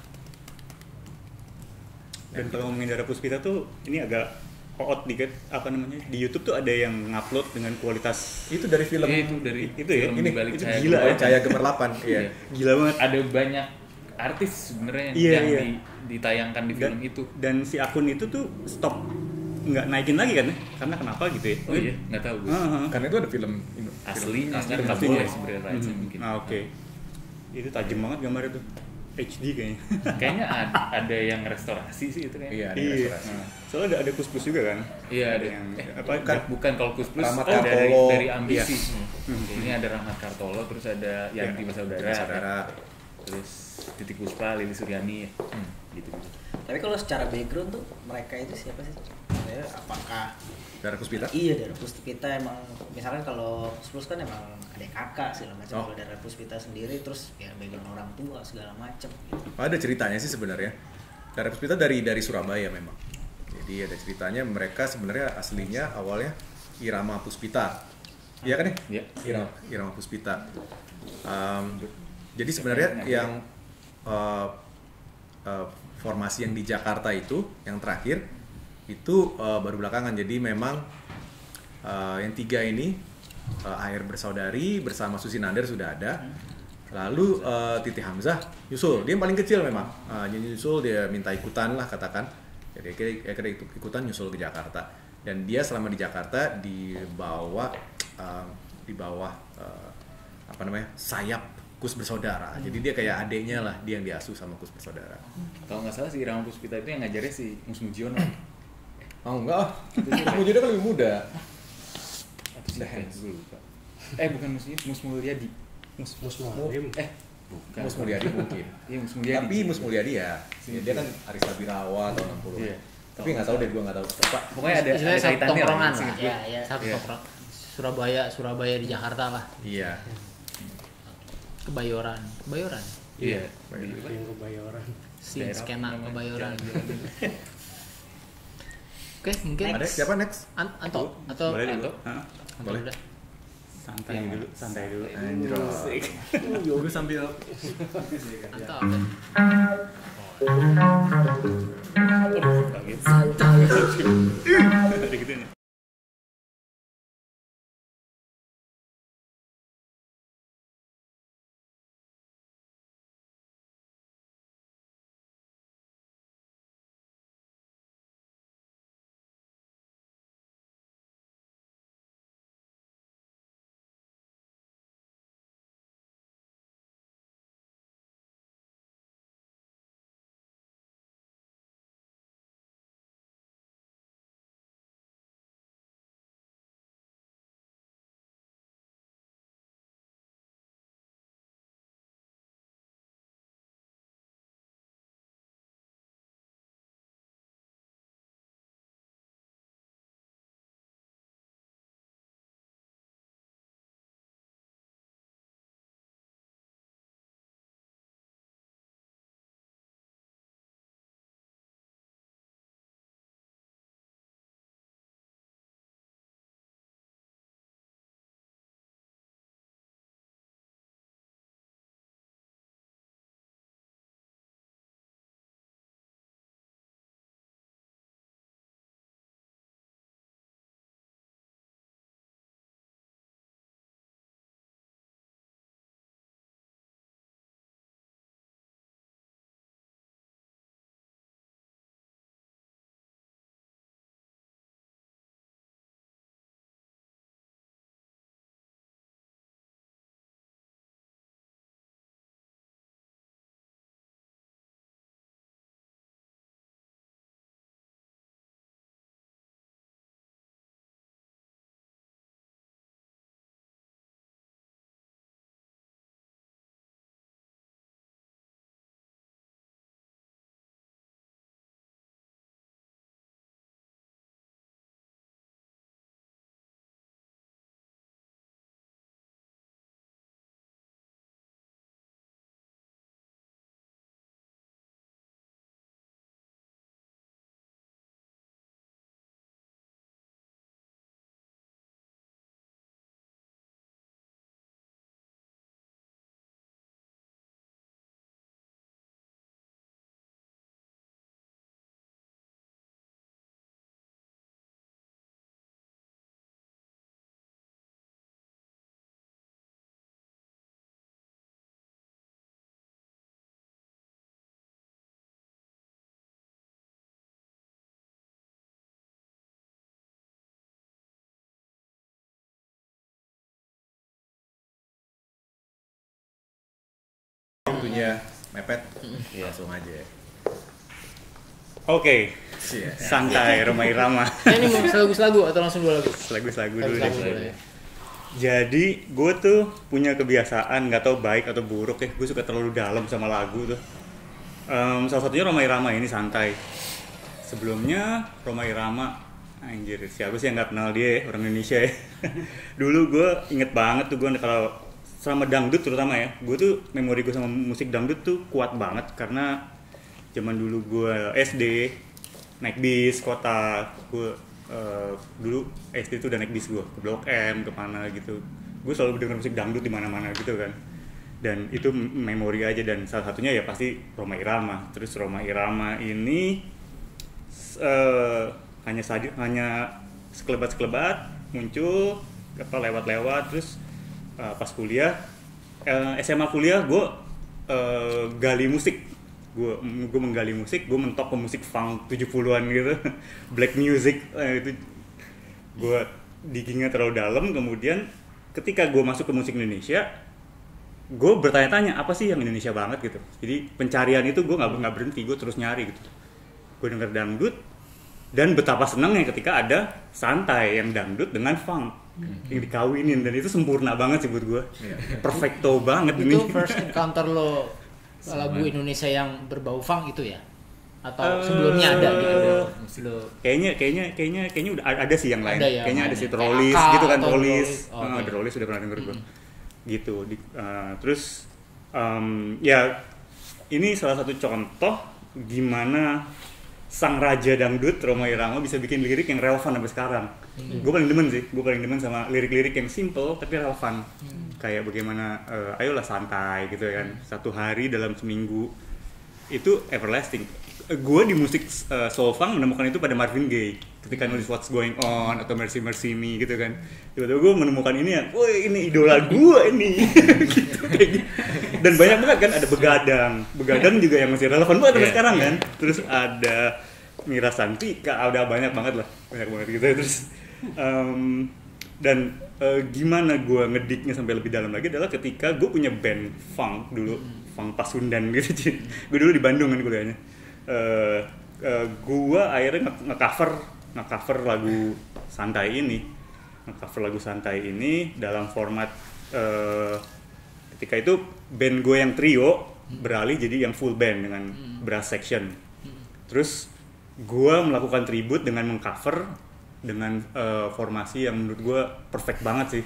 dan kalau ngomongin darah puspita tuh ini agak out dikit apa namanya di YouTube tuh ada yang ngupload dengan kualitas Itu dari film Iya, itu dari itu ya, film ini Balik itu Cahaya gila ya. Cahaya Gemerlapan. Iya. gila banget Ada banyak artis sebenarnya Iya, yang iya. di- ditayangkan di dan, film itu. dan si akun itu tuh stop nggak naikin lagi kan ya karena kenapa gitu ya Oh iya, nggak tahu gue. Ah. Karena itu ada film film Aslinya kan nggak aslinya. boleh sebenarnya rights Mhm. mungkin. ah oke itu tajam banget gambarnya tuh HD kayaknya Kayaknya ada, ada yang restorasi sih itu Iya, kayaknya. ada Iya. restorasi. Nah, soalnya ada ada kus plus juga kan Iya ada yang eh, apa bukan bukan kalau Kus Plus Rahmat oh, dari Kartolo. dari ambisi. Iya. Ini ada Rahmat Kartolo terus ada Yanti Iya. Bersaudara, Yanti Bersaudara. Terus Titik Puspa, Lili Suryani, Hmm. gitu gitu. Tapi kalau secara background tuh mereka itu siapa sih? Sebenarnya apakah Darah Puspita. iya dari Puspita emang misalkan kalau Spurs kan emang ada kakak segala macam Oh. kalau dari Puspita sendiri terus ya background orang tua segala macam gitu. Ada ceritanya sih sebenarnya. Darah Puspita dari dari Surabaya memang. Jadi ada ceritanya mereka sebenarnya aslinya awalnya Irama Puspita. Iya kan ya? Iya. Irama, Irama Puspita. Um, jadi sebenarnya yang uh, uh, formasi yang di Jakarta itu yang terakhir itu uh, baru belakangan. Jadi memang uh, yang tiga ini uh, Air Bersaudari bersama Susi Nandar sudah ada. Lalu uh, Titi Hamzah nyusul. Dia yang paling kecil memang. Uh, dia nyusul dia minta ikutan lah katakan. Jadi akhirnya, akhirnya ikut- ikutan nyusul ke Jakarta. Dan dia selama di Jakarta dibawa uh, di bawah uh, apa namanya sayap Kus bersaudara. Jadi dia kayak adeknya lah, dia yang diasuh sama Kus bersaudara. Kalau nggak salah si Irama Puspita itu yang ngajarnya si Mus Mujiono. Oh enggak, ah. Kamu jadi kan lebih muda. Atau? Gue lupa. Eh bukan Mus Mus Mulyadi. mus mus mualim Eh bukan. Mus Mulyadi mungkin. Iya Mus Mulyadi. Tapi Mus Mulyadi ya, dia kan Arista Birawa tahun 60 Iya. Tapi nggak tahu deh, gua nggak tahu. Apa? Pokoknya ada, ada satu kaitannya lah. tongkrongan lah. seingat gue. Ya, ya, satu Iya. tongkrong. Surabaya, Surabaya di Jakarta lah. Iya. Kebayoran, Kebayoran. Iya. Baik. yang kebayoran Si skena? Kebayoran. Oke, mungkin Ada siapa next? An- Anto atau boleh Anto? dulu? Anto Boleh. udah. santai dulu santai dulu Anjir. Gue sambil Anto apa? Ada gitu nih. Waktunya mepet. Iya. Langsung aja ya. Oke, Iya. santai Roma Irama. Eh, ini mau selagu-selagu atau langsung dua lagu? Lagu-lagu dulu Lagu-lagu deh. boleh. Jadi gue tuh punya kebiasaan nggak tahu baik atau buruk ya, gue suka terlalu dalam sama lagu tuh. Em, salah satunya Roma Irama ini santai. Sebelumnya Roma Irama, anjir siapa sih yang nggak kenal dia ya, orang Indonesia ya. Dulu gue inget banget tuh gue kalau sama dangdut terutama ya, gue tuh memori gue sama musik dangdut tuh kuat banget karena zaman dulu gue SD naik bis kota. Gue eh, dulu SD tuh udah naik bis gue ke Blok M ke mana gitu. Gue selalu dengar musik dangdut di mana-mana gitu kan. Dan itu memori aja dan salah satunya ya pasti Roma Irama. Terus Roma Irama ini eh, hanya sadi, hanya sekelebat sekelebat muncul apa lewat-lewat terus eh, pas kuliah eh, SMA kuliah gue eh, gali musik. Gue gue menggali musik gue mentok ke musik funk 70-an gitu. Black music eh, itu gue diggingnya terlalu dalam. Kemudian ketika gue masuk ke musik Indonesia gue bertanya-tanya apa sih yang Indonesia banget? gitu. Jadi pencarian itu gue nggak nggak berhenti gue terus nyari gitu. Gue denger dangdut dan betapa senangnya ketika ada santai yang dangdut dengan funk. Yang dikawinin. Dan itu sempurna banget sih buat gue perfecto banget ini. Itu first encounter lo lagu Indonesia yang berbau funk itu ya? Atau Eh, sebelumnya ada di ada lo? Kayaknya kayaknya kayaknya kayaknya udah ada sih yang lain. Ada ya, kayaknya ada sih ya. Trollis gitu kan Trollis. Oh, oke. ada Trollis udah pernah denger gue gitu. Di, eh, terus em, ya ini salah satu contoh gimana sang raja dangdut Roma Irama bisa bikin lirik yang relevan sampai sekarang. Gue paling demen sih, gue paling demen sama lirik-lirik yang simple tapi relevan. Kayak bagaimana, eh, ayolah santai gitu ya kan, satu hari dalam seminggu itu everlasting. Gue di musik eh, soul funk menemukan itu pada Marvin Gaye ketika nulis What's Going On atau Mercy Mercy Me gitu kan. Tiba-tiba gue menemukan ini ya, woi ini idola gue ini. gitu, kayak gitu. Dan banyak banget kan ada begadang, begadang juga yang masih relevan banget sampai Iya, sekarang kan. Terus ada Mira Santika, ada banyak banget lah, banyak banget gitu. Terus em, dan eh, gimana gue ngediknya sampai lebih dalam lagi adalah ketika gue punya band funk dulu, funk Pasundan gitu. gue dulu di Bandung kan kuliahnya. Eh eh, gue akhirnya nge- nge-cover nge-cover lagu santai ini, nge-cover lagu santai ini dalam format eh, ketika itu band gue yang trio beralih jadi yang full band dengan brass section. Terus gue melakukan tribute dengan mengcover dengan eh, formasi yang menurut gue perfect banget sih.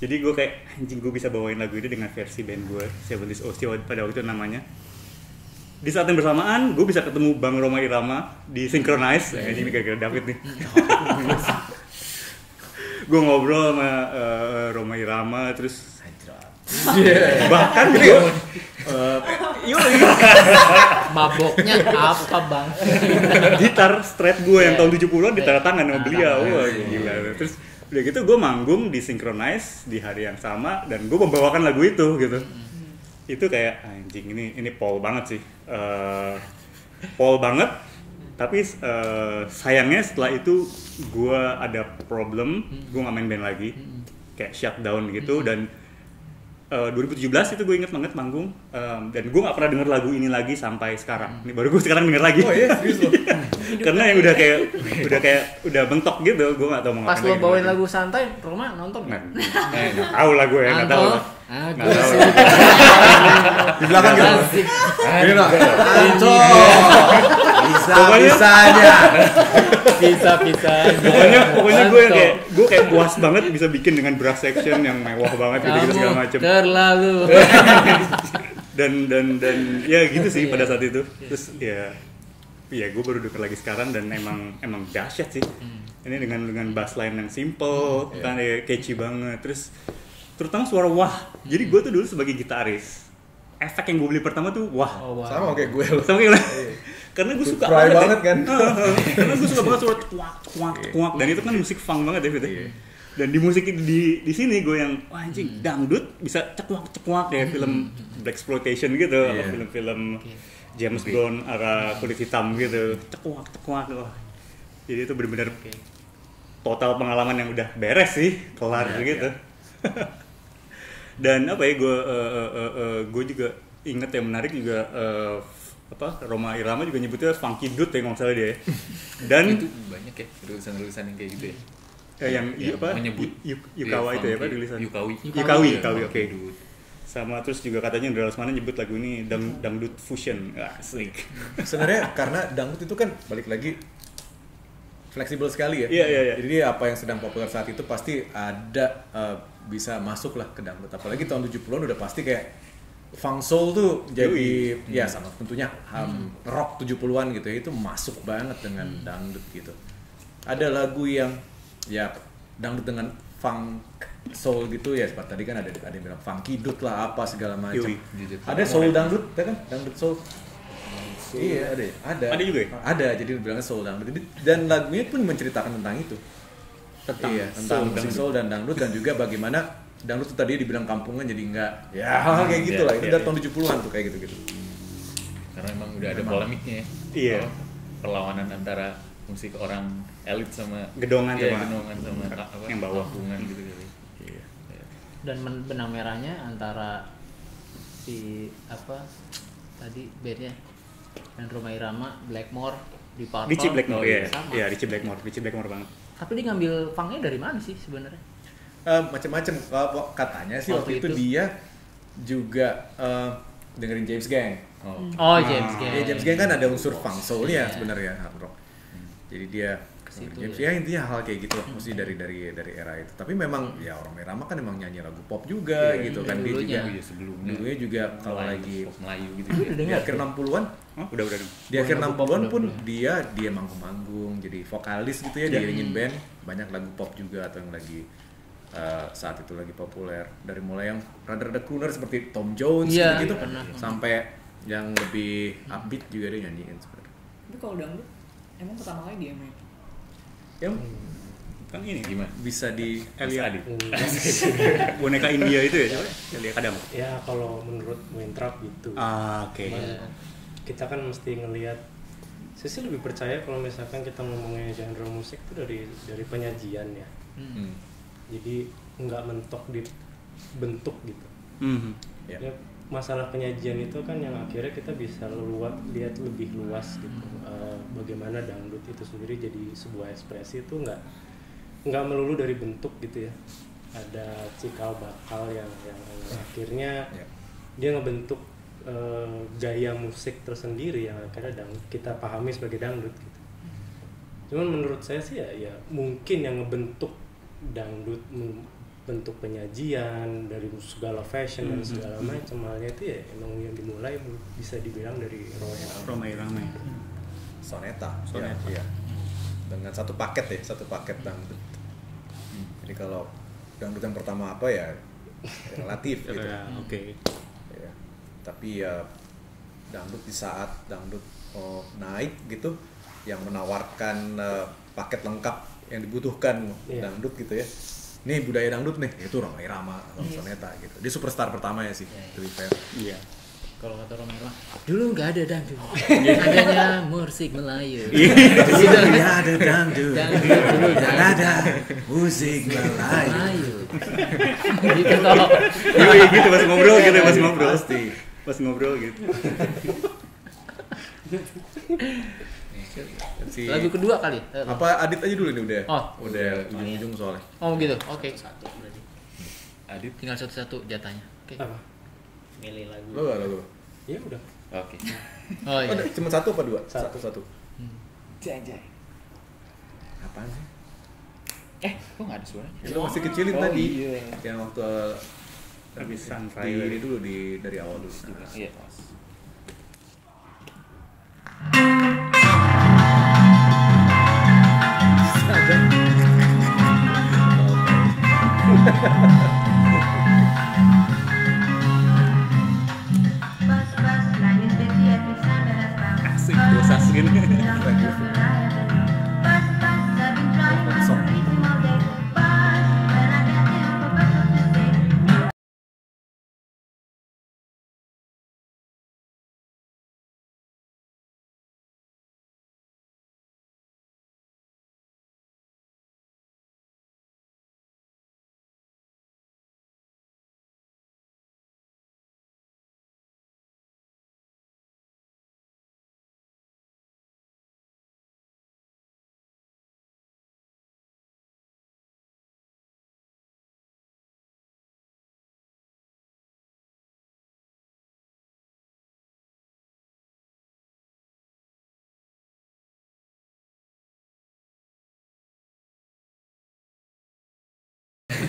Jadi gue kayak anjing gue bisa bawain lagu ini dengan versi band gue, Seventies OC pada waktu itu namanya. Di saat yang bersamaan, gue bisa ketemu Bang Roma Irama di Synchronize. Eh, ini gara-gara David nih. gue ngobrol sama eh, Roma Irama, terus bahkan gue eh, yoi, Maboknya apa bang? gitar straight gue yang Iya. tahun 70-an ditanda tangan sama beliau. Wah, gila. Terus udah gitu gue manggung di Synchronize di hari yang sama dan gue membawakan lagu itu gitu. Itu kayak anjing ini ini Paul banget sih. Eh, Paul banget. Tapi eh, sayangnya setelah itu gue ada problem, gue nggak main band lagi, kayak shutdown gitu dan eh, 2017 itu gue inget banget manggung em, dan gue nggak pernah denger lagu ini lagi sampai sekarang. Ini baru gue sekarang denger lagi. Oh iya. Karena yang udah kayak udah kayak udah bentok gitu, gue gak tau mau Pas ngapain lo bawain lagi. lagu santai, Roma nonton Nggak, eh, tahu lah gue, nggak tahu. lah. Ah, gue sih. Di belakang gitu. Ini lah. Bisa Pokoknya- bisanya. Bisa bisa. Pokoknya pokoknya gue kayak gue kayak puas banget bisa bikin dengan brass section yang mewah banget gitu, gitu segala macem. terlalu. Dan dan dan ya gitu sih pada saat itu. Terus ya ya gue baru denger lagi sekarang dan emang emang dahsyat sih. Ini dengan dengan bass line yang simple, kan ya catchy banget. Terus terutama suara wah. Jadi gue tuh dulu sebagai gitaris efek yang gue beli pertama tuh wah. Oh, wow. Sama kayak gue. Loh. sama kayak karena gue suka Cry banget kan? karena gue suka banget suara kuak kuak kuak. Dan itu kan musik funk banget ya ya. dan di musik di di sini gue yang wah anjing dangdut bisa cekuak cekuak kayak film black exploitation gitu. Atau Iya. film-film James Brown arah kulit hitam gitu. Cekuak cekuak wah jadi itu benar-benar total pengalaman yang udah beres sih kelar Iya, gitu dan apa ya gue gue juga inget yang menarik juga eh, apa Roma Irama juga nyebutnya funky dude ya kalau nggak salah dia ya. dan itu banyak ya tulisan-tulisan yang kayak gitu ya. eh, yang Yang apa menyebut Yu- Yukawa itu ya apa tulisan Yukawi. Yukawi Iya, Yukawi funky oke dude. sama terus juga katanya Indra Lesmana nyebut lagu ini dang dangdut fusion Ah, asik Sebenarnya karena dangdut itu kan balik lagi fleksibel sekali ya. Iya, iya, iya. Jadi apa yang sedang populer saat itu pasti ada eh, bisa masuk lah ke dangdut. Apalagi tahun 70-an udah pasti kayak funk soul tuh jadi ya sama tentunya um, rock 70-an gitu ya itu masuk banget dengan dangdut gitu. Ada lagu yang ya dangdut dengan funk soul gitu ya seperti tadi kan ada ada yang bilang funky dut lah apa segala macam. Ada soul dangdut ya kan dangdut soul. Iya ada ya? ada. Ada juga ya? Ada jadi bilangnya soul dangdut dan lagunya pun menceritakan tentang itu. Tentang iya, soul tentang musik dangdut. soul dan dangdut dan juga bagaimana dangdut itu tadi dibilang kampungan jadi enggak ya hal kayak gitu Iya, lah itu iya, dari tahun 70-an tuh kayak gitu-gitu. Karena emang udah ada polemiknya ya. Iya. Oh, Perlawanan antara musik orang elit sama Gedongan Iya, sama- gedongan sama apa, yang bawah. kampungan gitu kali. Iya. Dan men- benang merahnya antara si apa tadi bandnya dan Roma Irama, Blackmore di Purple. Richie Blackmore ya Sama. iya Richie Blackmore Richie Blackmore banget Tapi dia ngambil funknya dari mana sih sebenarnya? Eh, macam-macam Kalau katanya sih Waktu waktu, itu, itu. dia juga eh, dengerin James Gang. Oh. Oh, James Gang. Ya, James Gang kan ada unsur funk soulnya sebenarnya hard rock. Jadi dia ke situ James ya. ya intinya hal kayak gitu lah mesti dari dari dari era itu tapi memang ya orang Irama kan emang nyanyi lagu pop juga Iya, gitu iya, kan dia juga Iya, sebelumnya. dulunya juga kalau lagi pop Melayu gitu ya. udah di akhir 60-an Hah? udah udah di akhir lagu pop 60-an udah pun dia dia manggung-manggung jadi vokalis gitu ya Iya. diiringin band banyak lagu pop juga atau yang lagi uh, saat itu lagi populer dari mulai yang rada-rada crooner seperti Tom Jones Iya, gitu pernah. sampai yang lebih upbeat juga dia nyanyiin sebenarnya Tapi kalau dangdut emang pertama kali dia main. Yang Kan ini Gimana? bisa di Elia Adit. boneka India itu ya coba Elia Kadam. ya kalau menurut Wintrap gitu Ah, oke. Cuman kita kan mesti ngelihat saya sih lebih percaya kalau misalkan kita ngomongin genre musik itu dari dari penyajian ya Hmm. jadi nggak mentok di bentuk gitu Mhm. Ya. ya masalah penyajian itu kan yang akhirnya kita bisa luas lihat lebih luas gitu. Eh, bagaimana dangdut itu sendiri jadi sebuah ekspresi itu nggak nggak melulu dari bentuk gitu ya. Ada cikal bakal yang yang akhirnya Ya. dia ngebentuk eh, gaya musik tersendiri yang akhirnya dangdut kita pahami sebagai dangdut gitu. Cuman menurut saya sih ya ya mungkin yang ngebentuk dangdut bentuk penyajian dari segala fashion dan Mhm. segala macam halnya itu ya emang yang dimulai bisa dibilang dari Ramai. Romai Ramai. soneta, Soneta. Ya, iya. dengan satu paket ya satu paket dangdut jadi kalau dangdut yang pertama apa ya relatif gitu Ya, Oke. ya. tapi ya dangdut di saat dangdut oh, naik gitu yang menawarkan eh, paket lengkap yang dibutuhkan Iya. dangdut gitu ya nih budaya dangdut nih. Itu Roma Irama atau Soneta gitu. Dia superstar pertama ya sih to be fair. Iya. Kalau kata Romero, dulu nggak ada dangdut, adanya musik Melayu. Gitu. ya ada dangdut. Dulu dangdut ada musik Melayu. Gitu. Toh. Iya iya, gitu. Pas ngobrol gitu pas ngobrol. pasti. Pas ngobrol gitu. si Lagu kedua kali. Eh, apa Adit aja dulu nih udah Oh. udah ujung-ujung soalnya Oh gitu. Oke. Satu berarti. Adit. Tinggal satu-satu jatahnya. Oke. apa Milih lagu. lo gak lo ya udah Oke. Oh iya. ada cuma satu apa dua Satu. satu Jajai. apaan sih Eh, kok nggak ada suaranya? lo masih kecilin Oh, tadi iya. yang waktu Habis di Sunflower. ini dulu di dari awal dulu Iya. Asik Ha ha ha ha!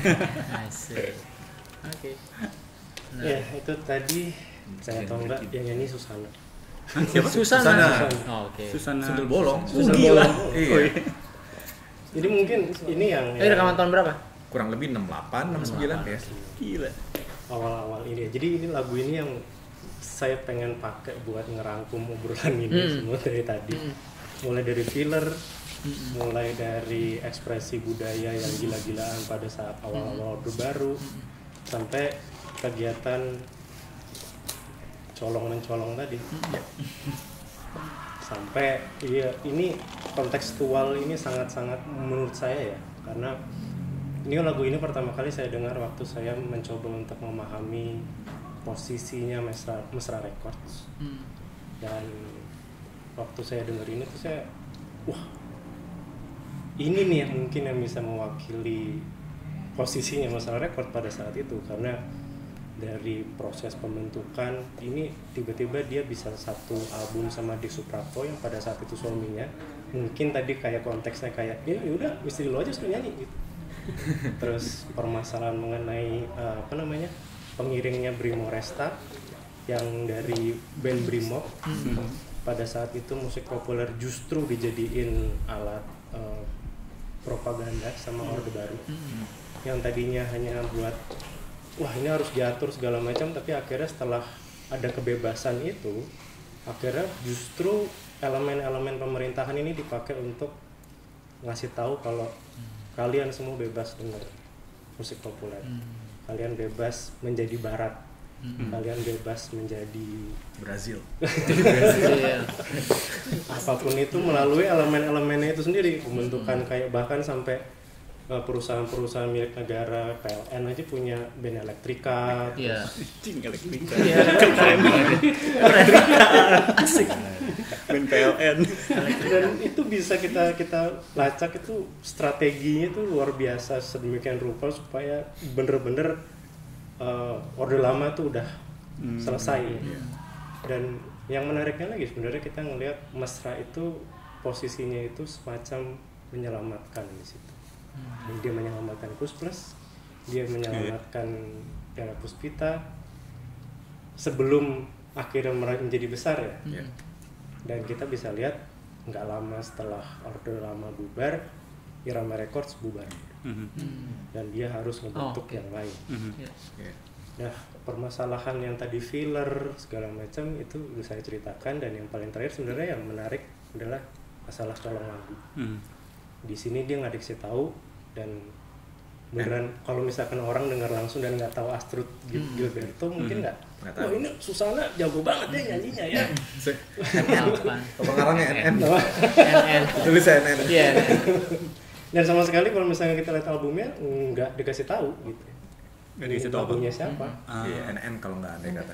Oke. Nah. ya itu tadi saya tahu nggak yang nyanyi Susana Siapa? Susana. Susana. Oh, Oke. Susana. Sundel bolong Susana gila. bolong. iya Oh, iya. jadi mungkin ini yang Eh rekaman tahun berapa? kurang lebih 68 69 ya Gila. awal-awal ini ya. Jadi ini lagu ini yang saya pengen pakai buat ngerangkum obrolan ini Hmm. semua dari tadi. Hmm. Mulai dari filler, mulai dari ekspresi budaya yang gila-gilaan pada saat awal-awal Orde Baru, sampai kegiatan colong mencolong tadi. Sampai iya ini kontekstual ini sangat-sangat menurut saya ya karena ini lagu ini pertama kali saya dengar waktu saya mencoba untuk memahami posisinya Mesra, Mesra Records. Hmm. dan waktu saya dengar ini tuh saya wah ini nih yang mungkin yang bisa mewakili posisinya Mesra Record pada saat itu. Karena dari proses pembentukan ini tiba-tiba dia bisa satu album sama Dik Suprapto yang pada saat itu suaminya. Mungkin tadi kayak konteksnya kayak ya udah istri lo aja suruh nyanyi gitu. Terus permasalahan mengenai eh, apa namanya pengiringnya Brimo Resta yang dari band Brimob pada saat itu musik populer justru dijadiin alat eh, propaganda sama orde baru. Yang tadinya hanya buat wah ini harus diatur segala macam tapi akhirnya setelah ada kebebasan itu akhirnya justru elemen-elemen pemerintahan ini dipakai untuk ngasih tahu kalau kalian semua bebas dengar musik populer. Kalian bebas menjadi barat kalian bebas menjadi Brazil Iya. apa pun itu melalui elemen-elemennya itu sendiri pembentukan kayak bahkan sampai uh, perusahaan-perusahaan milik negara PLN aja punya band elektrika Iya. Cing elektrika. Iya. Keren asik Main PLN. dan itu bisa kita kita lacak itu strateginya itu luar biasa sedemikian rupa supaya bener-bener uh, orde lama tuh udah selesai dan yang menariknya lagi sebenarnya kita ngelihat mesra itu posisinya itu semacam menyelamatkan di situ. Dan dia menyelamatkan Kus Plus dia menyelamatkan Piala Puspita sebelum akhirnya menjadi besar ya. Iya. dan kita bisa lihat nggak lama setelah orde lama bubar Irama Records bubar Mhm. dan dia harus ngebentuk oke. yang lain Mhm. Iya. nah permasalahan yang tadi filler segala macam itu udah saya ceritakan dan yang paling terakhir sebenarnya yang menarik adalah masalah colong lagu Mhm. di sini dia nggak dikasih tahu dan beneran kalau misalkan orang dengar langsung dan nggak tahu Astrud Gil- Gilberto mungkin nggak Nggak wah tahu. ini Susana jago banget ya nyanyinya ya Apa? pengarangnya NN NN. tulis NN Iya. dan sama sekali kalau misalnya kita lihat albumnya nggak dikasih tahu gitu. Nggak Ini dikasih tahu apa? lagunya siapa? Ah. Iya, NN kalau nggak aneh kata.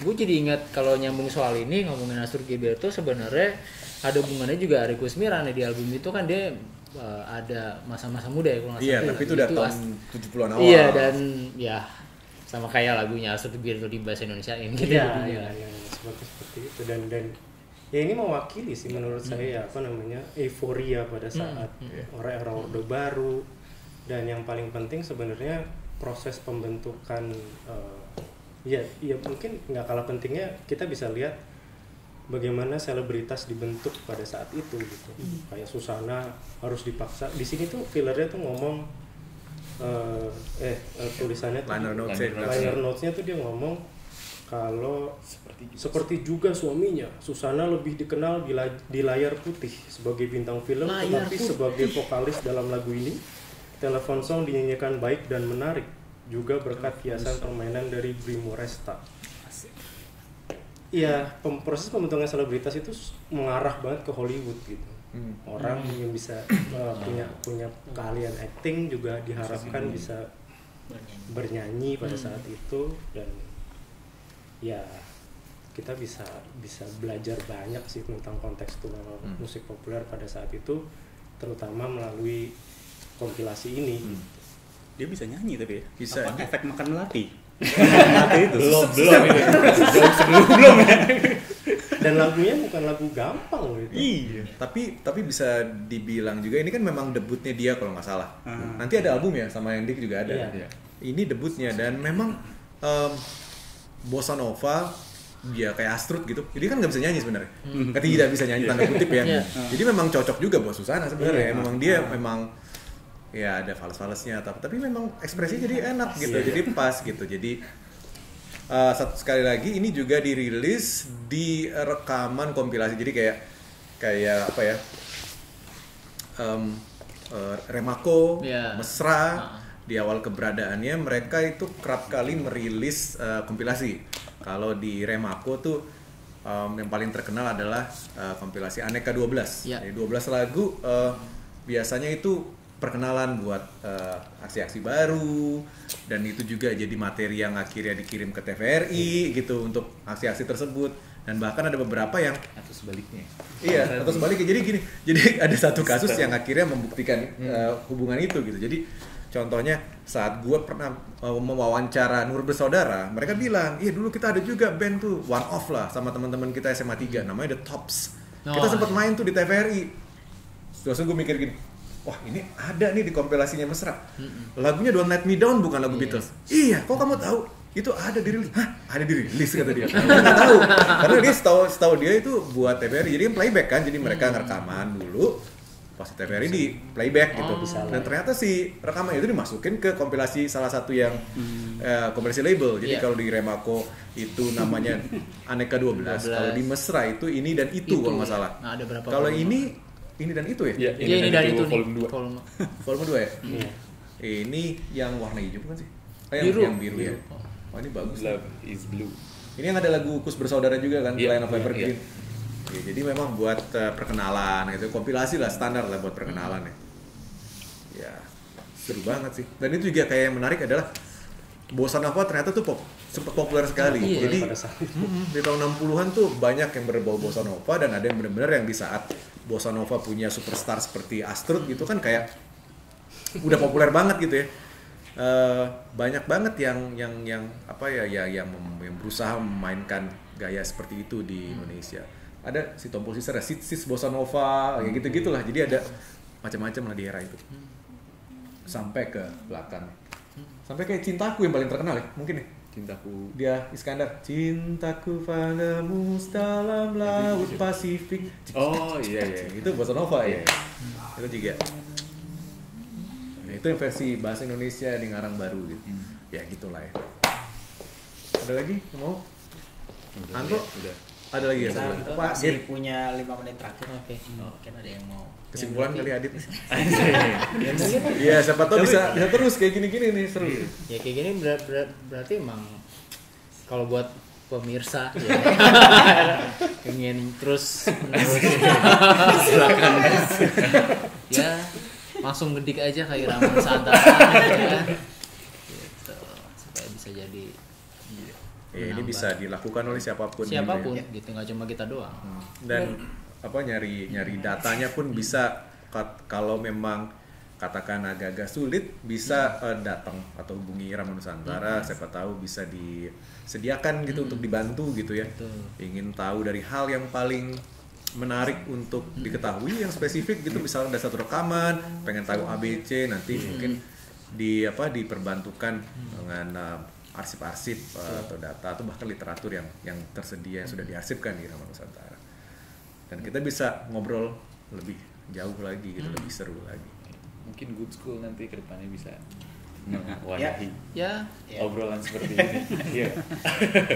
Gue jadi ingat kalau nyambung soal ini ngomongin Astur Gilberto sebenarnya ada hubungannya juga Rico Smirane di album itu kan dia uh, ada masa-masa muda ya kalau nggak iya salah. tapi itu udah tahun Ast- 70-an awal. Iya dan ya sama kayak lagunya Astur Gilberto di bahasa Indonesia ini gitu Iya, iya, iya, seperti seperti itu. Dan dan ya ini mewakili sih menurut saya apa namanya euforia pada saat orang era orde baru. Dan yang paling penting sebenarnya proses pembentukan eh, ya ya mungkin nggak kalah pentingnya kita bisa lihat bagaimana selebritas dibentuk pada saat itu gitu. Kayak Susana harus dipaksa. Di sini tuh fillernya tuh ngomong eh eh eh, tulisannya tuh liner notes Liner notes. liner notes-nya tuh dia ngomong kalau seperti juga suaminya Susana lebih dikenal di, la- di layar putih sebagai bintang film Layar tetapi putih. sebagai vokalis dalam lagu ini telepon song dinyanyikan baik dan menarik juga berkat hiasan permainan dari Brimo Resta. Iya, pem- proses pembentukan selebritas itu mengarah banget ke Hollywood gitu. Hmm. Orang yang bisa uh, punya punya keahlian acting juga diharapkan bisa bernyanyi. pada saat itu dan ya kita bisa bisa belajar banyak sih tentang kontekstual Hmm. musik populer pada saat itu terutama melalui kompilasi ini. Dia bisa nyanyi tapi ya? Bisa. Apa efek makan melati? melati itu. belum belum itu sebelum belum ya Dan lagunya bukan lagu gampang gitu. Iya. tapi tapi bisa dibilang juga ini kan memang debutnya dia kalau nggak salah Ah. nanti ada album ya sama yang Dik juga ada Iya. ini debutnya dan memang em, bossa nova dia kayak Astrud gitu. Jadi kan nggak bisa nyanyi sebenarnya. Ketika tidak bisa nyanyi tanda kutip ya. Iya. jadi memang cocok juga buat Susana sebenarnya. Iya. memang dia memang ya ada fals-falsnya tapi tapi memang ekspresinya jadi enak gitu jadi pas gitu. Jadi uh, satu sekali lagi ini juga dirilis di rekaman kompilasi. Jadi kayak kayak apa ya? Em, eh, Remako Iya. Mesra Ah. Di awal keberadaannya mereka itu kerap kali merilis eh, kompilasi kalau di Remako tuh em, yang paling terkenal adalah eh, kompilasi Aneka 12 Iya. Jadi 12 lagu eh, biasanya itu perkenalan buat eh, aksi-aksi baru dan itu juga jadi materi yang akhirnya dikirim ke TVRI gitu untuk aksi-aksi tersebut dan bahkan ada beberapa yang atau sebaliknya Iya, atau sebaliknya. Jadi gini, jadi ada satu kasus yang akhirnya membuktikan uh, hubungan itu gitu. Jadi contohnya saat gue pernah uh, mewawancara Nur Bersaudara mereka bilang iya dulu kita ada juga band tuh one off lah sama teman-teman kita SMA 3 namanya The Tops. Kita Oh. sempat main tuh di TVRI terus gue mikir gini wah ini ada nih di kompilasinya mesra. Lagunya Don't Let Me Down bukan lagu Beatles. Iya kok kamu tahu? Itu ada di rilis hah? Ada di rilis kata dia. Dia nggak tahu. Karena dia setahu setahu dia itu buat TVRI jadi kan playback kan jadi mereka ngerekaman dulu pas TVRI di playback gitu. Dan ternyata si rekaman itu dimasukin ke kompilasi salah satu yang eh, kompilasi label. Jadi Iya. kalau di Remako itu namanya Aneka 12 kalau di Mesra itu ini dan itu, kalau nggak salah. Nah, ada berapa kalau ini ini dan itu ya? Iya, Iya ini dari itu nih. volume 2. Volume. volume 2 ya? Iya. ini yang warna hijau bukan sih? Oh, yang Biru. yang biru, ya. Oh ini bagus. Love is blue. ini yang ada lagu Kus bersaudara juga kan Iya, Line of iya, Evergreen Ya, jadi memang buat eh, perkenalan gitu kompilasi lah standar lah buat perkenalan ya ya seru banget sih dan itu juga kayak yang menarik adalah Bossa Nova ternyata tuh pop, sempat populer sekali Iya. jadi di tahun 60-an tuh banyak yang berbau bossa nova dan ada yang benar-benar yang di saat bossa nova punya superstar seperti Astrud gitu kan kayak udah populer banget gitu ya. Eh, banyak banget yang yang yang apa ya ya yang, mem- yang berusaha memainkan gaya seperti itu di Indonesia. Ada si Tompul Sister, Sis, Sis Bossa Nova, kayak gitu-gitulah. Jadi ada macam-macam lah di era itu. Sampai ke belakang. Sampai kayak Cintaku yang paling terkenal ya, mungkin ya Cintaku. dia Iskandar cintaku padamu dalam laut Pasifik Oh iya iya. itu bossa nova ya itu juga nah, itu yang versi bahasa Indonesia di ngarang baru gitu ya gitulah ya ada lagi mau Udah, Anto? Udah. Ada lagi ya? Pak masih punya lima menit terakhir. Oke. Oh, mungkin ada yang mau. kesimpulan kali Adit Ya mungkin. Iya siapa tahu bisa bisa terus kayak gini-gini nih seru. Ya kayak gini ber- ber- berarti emang kalau buat pemirsa ya, ingin terus silakan. ya langsung gedik aja ke Irama Nusantara ya. Gitu. Supaya bisa jadi ya, ini bisa dilakukan oleh siapa pun gitu ya. siapa pun gitu nggak cuma kita doang. Dan apa nyari nyari datanya pun bisa. Kat- kalau memang katakan agak-agak sulit bisa eh, datang atau hubungi Irama Nusantara siapa tahu bisa disediakan gitu untuk dibantu gitu ya. Betul. ingin tahu dari hal yang paling menarik untuk diketahui yang spesifik gitu. Misalnya ada satu rekaman pengen tahu ABC nanti mungkin di apa diperbantukan dengan eh, arsip-arsip eh, atau data atau bahkan literatur yang yang tersedia yang sudah diarsipkan di Irama Nusantara dan kita bisa ngobrol lebih jauh lagi gitu lebih seru lagi Mungkin good school nanti ke depannya bisa mewadahi ya Ya. obrolan seperti ini. Iya.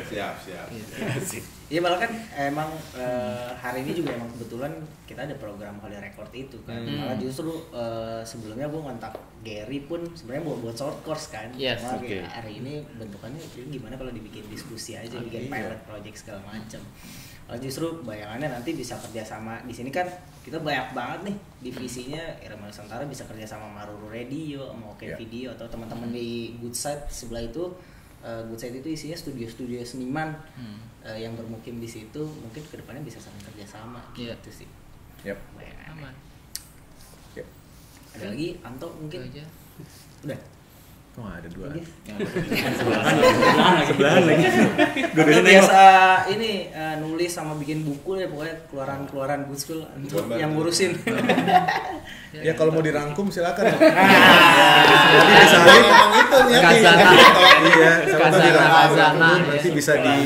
siap siap Asik. Iya malah kan emang eh, hari ini juga emang kebetulan kita ada program Holy Record itu kan. Hmm. Malah justru eh, sebelumnya gue ngontak Gary pun sebenarnya buat buat short course kan. Yes, oke. kayak hari ini bentukannya gimana kalau dibikin diskusi aja, bikin pilot project segala macam. Malah justru bayangannya nanti bisa kerjasama di sini kan kita banyak banget nih divisinya Irama Nusantara bisa kerja sama Maruru Radio, mau Oke Iya. Video atau teman-teman di Good Side sebelah itu eh, Good Side itu isinya studio-studio seniman eh, yang bermukim di situ mungkin ke depannya bisa saling kerjasama Iya. gitu sih. Yep. aman. Yep. ada lagi? Anto mungkin? Itu aja. Udah oh ada dua. Sebelahan lagi. Anto dua biasa ini eh, nulis sama bikin buku ya pokoknya keluaran-keluaran good school Anto Gambar. yang ngurusin. Ya kalau mau dirangkum silakan. Jadi disalin emang itu nyari Kazana. iya sama dirangkum. nanti ya. bisa di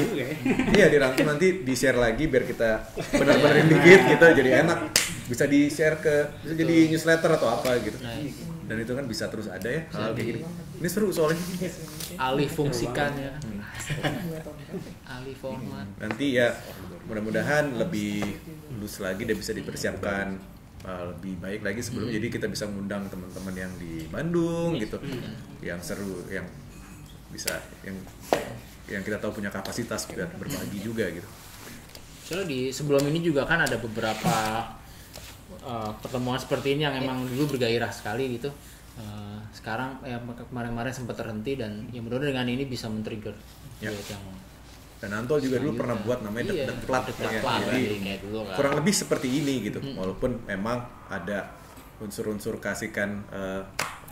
iya dirangkum nanti di share lagi biar kita benar-benarin dikit gitu jadi enak. Bisa di share ke bisa jadi newsletter atau apa gitu. Nah, dan itu kan bisa terus ada ya hal kayak gini. ini seru soalnya. Alih fungsikan ya. Alih format. Nanti ya mudah-mudahan lebih lulus lagi dan bisa dipersiapkan uh, lebih baik lagi sebelum jadi kita bisa ngundang teman-teman yang di Bandung gitu. Yang seru yang bisa yang yang kita tahu punya kapasitas buat berbagi juga gitu. Soalnya di sebelum ini juga kan ada beberapa uh, pertemuan seperti ini yang emang dulu bergairah sekali gitu. Uh, sekarang ya kemarin-kemarin sempat terhenti dan ya mudah-mudahan dengan ini bisa men-trigger Ya. buat yang dan Antol juga dulu pernah buat namanya Iya, dek plat ya. Jadi kan. kurang lebih seperti ini gitu walaupun memang ada unsur-unsur kasihkan eh,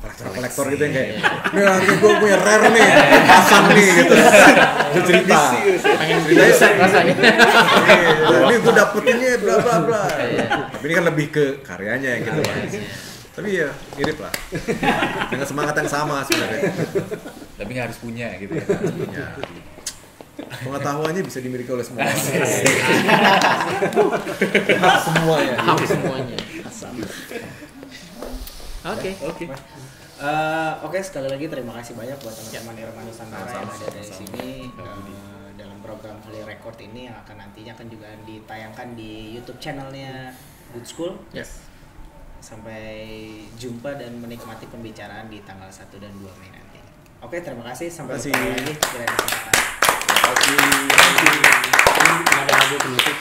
kolektor-kolektor gitu yang kayak nih nanti gue punya rare nih pasang nih gitu. Dia cerita. Pengen Ceritanya bisa rasanya Iya, ini gue dapetinnya bla bla bla. Iya. tapi ini kan lebih ke karyanya gitu Pak. tapi ya mirip lah. Dengan semangat yang sama sebenarnya. Tapi nggak harus punya gitu ya. ya. pengetahuannya bisa dimiliki oleh semua orang. Semuanya hampir semuanya oke Oke. Eh, Oke sekali lagi terima kasih banyak buat teman-teman Irma Nusantara yang ada dari sini eh, dalam program Holy Record ini yang akan nantinya kan juga ditayangkan di YouTube channelnya Good School. yes Sampai jumpa dan menikmati pembicaraan di tanggal 1 dan 2 Mei nanti. Oke terima kasih sampai Terima ketemu kasih. lagi. Kira-kira. ada lagu penutup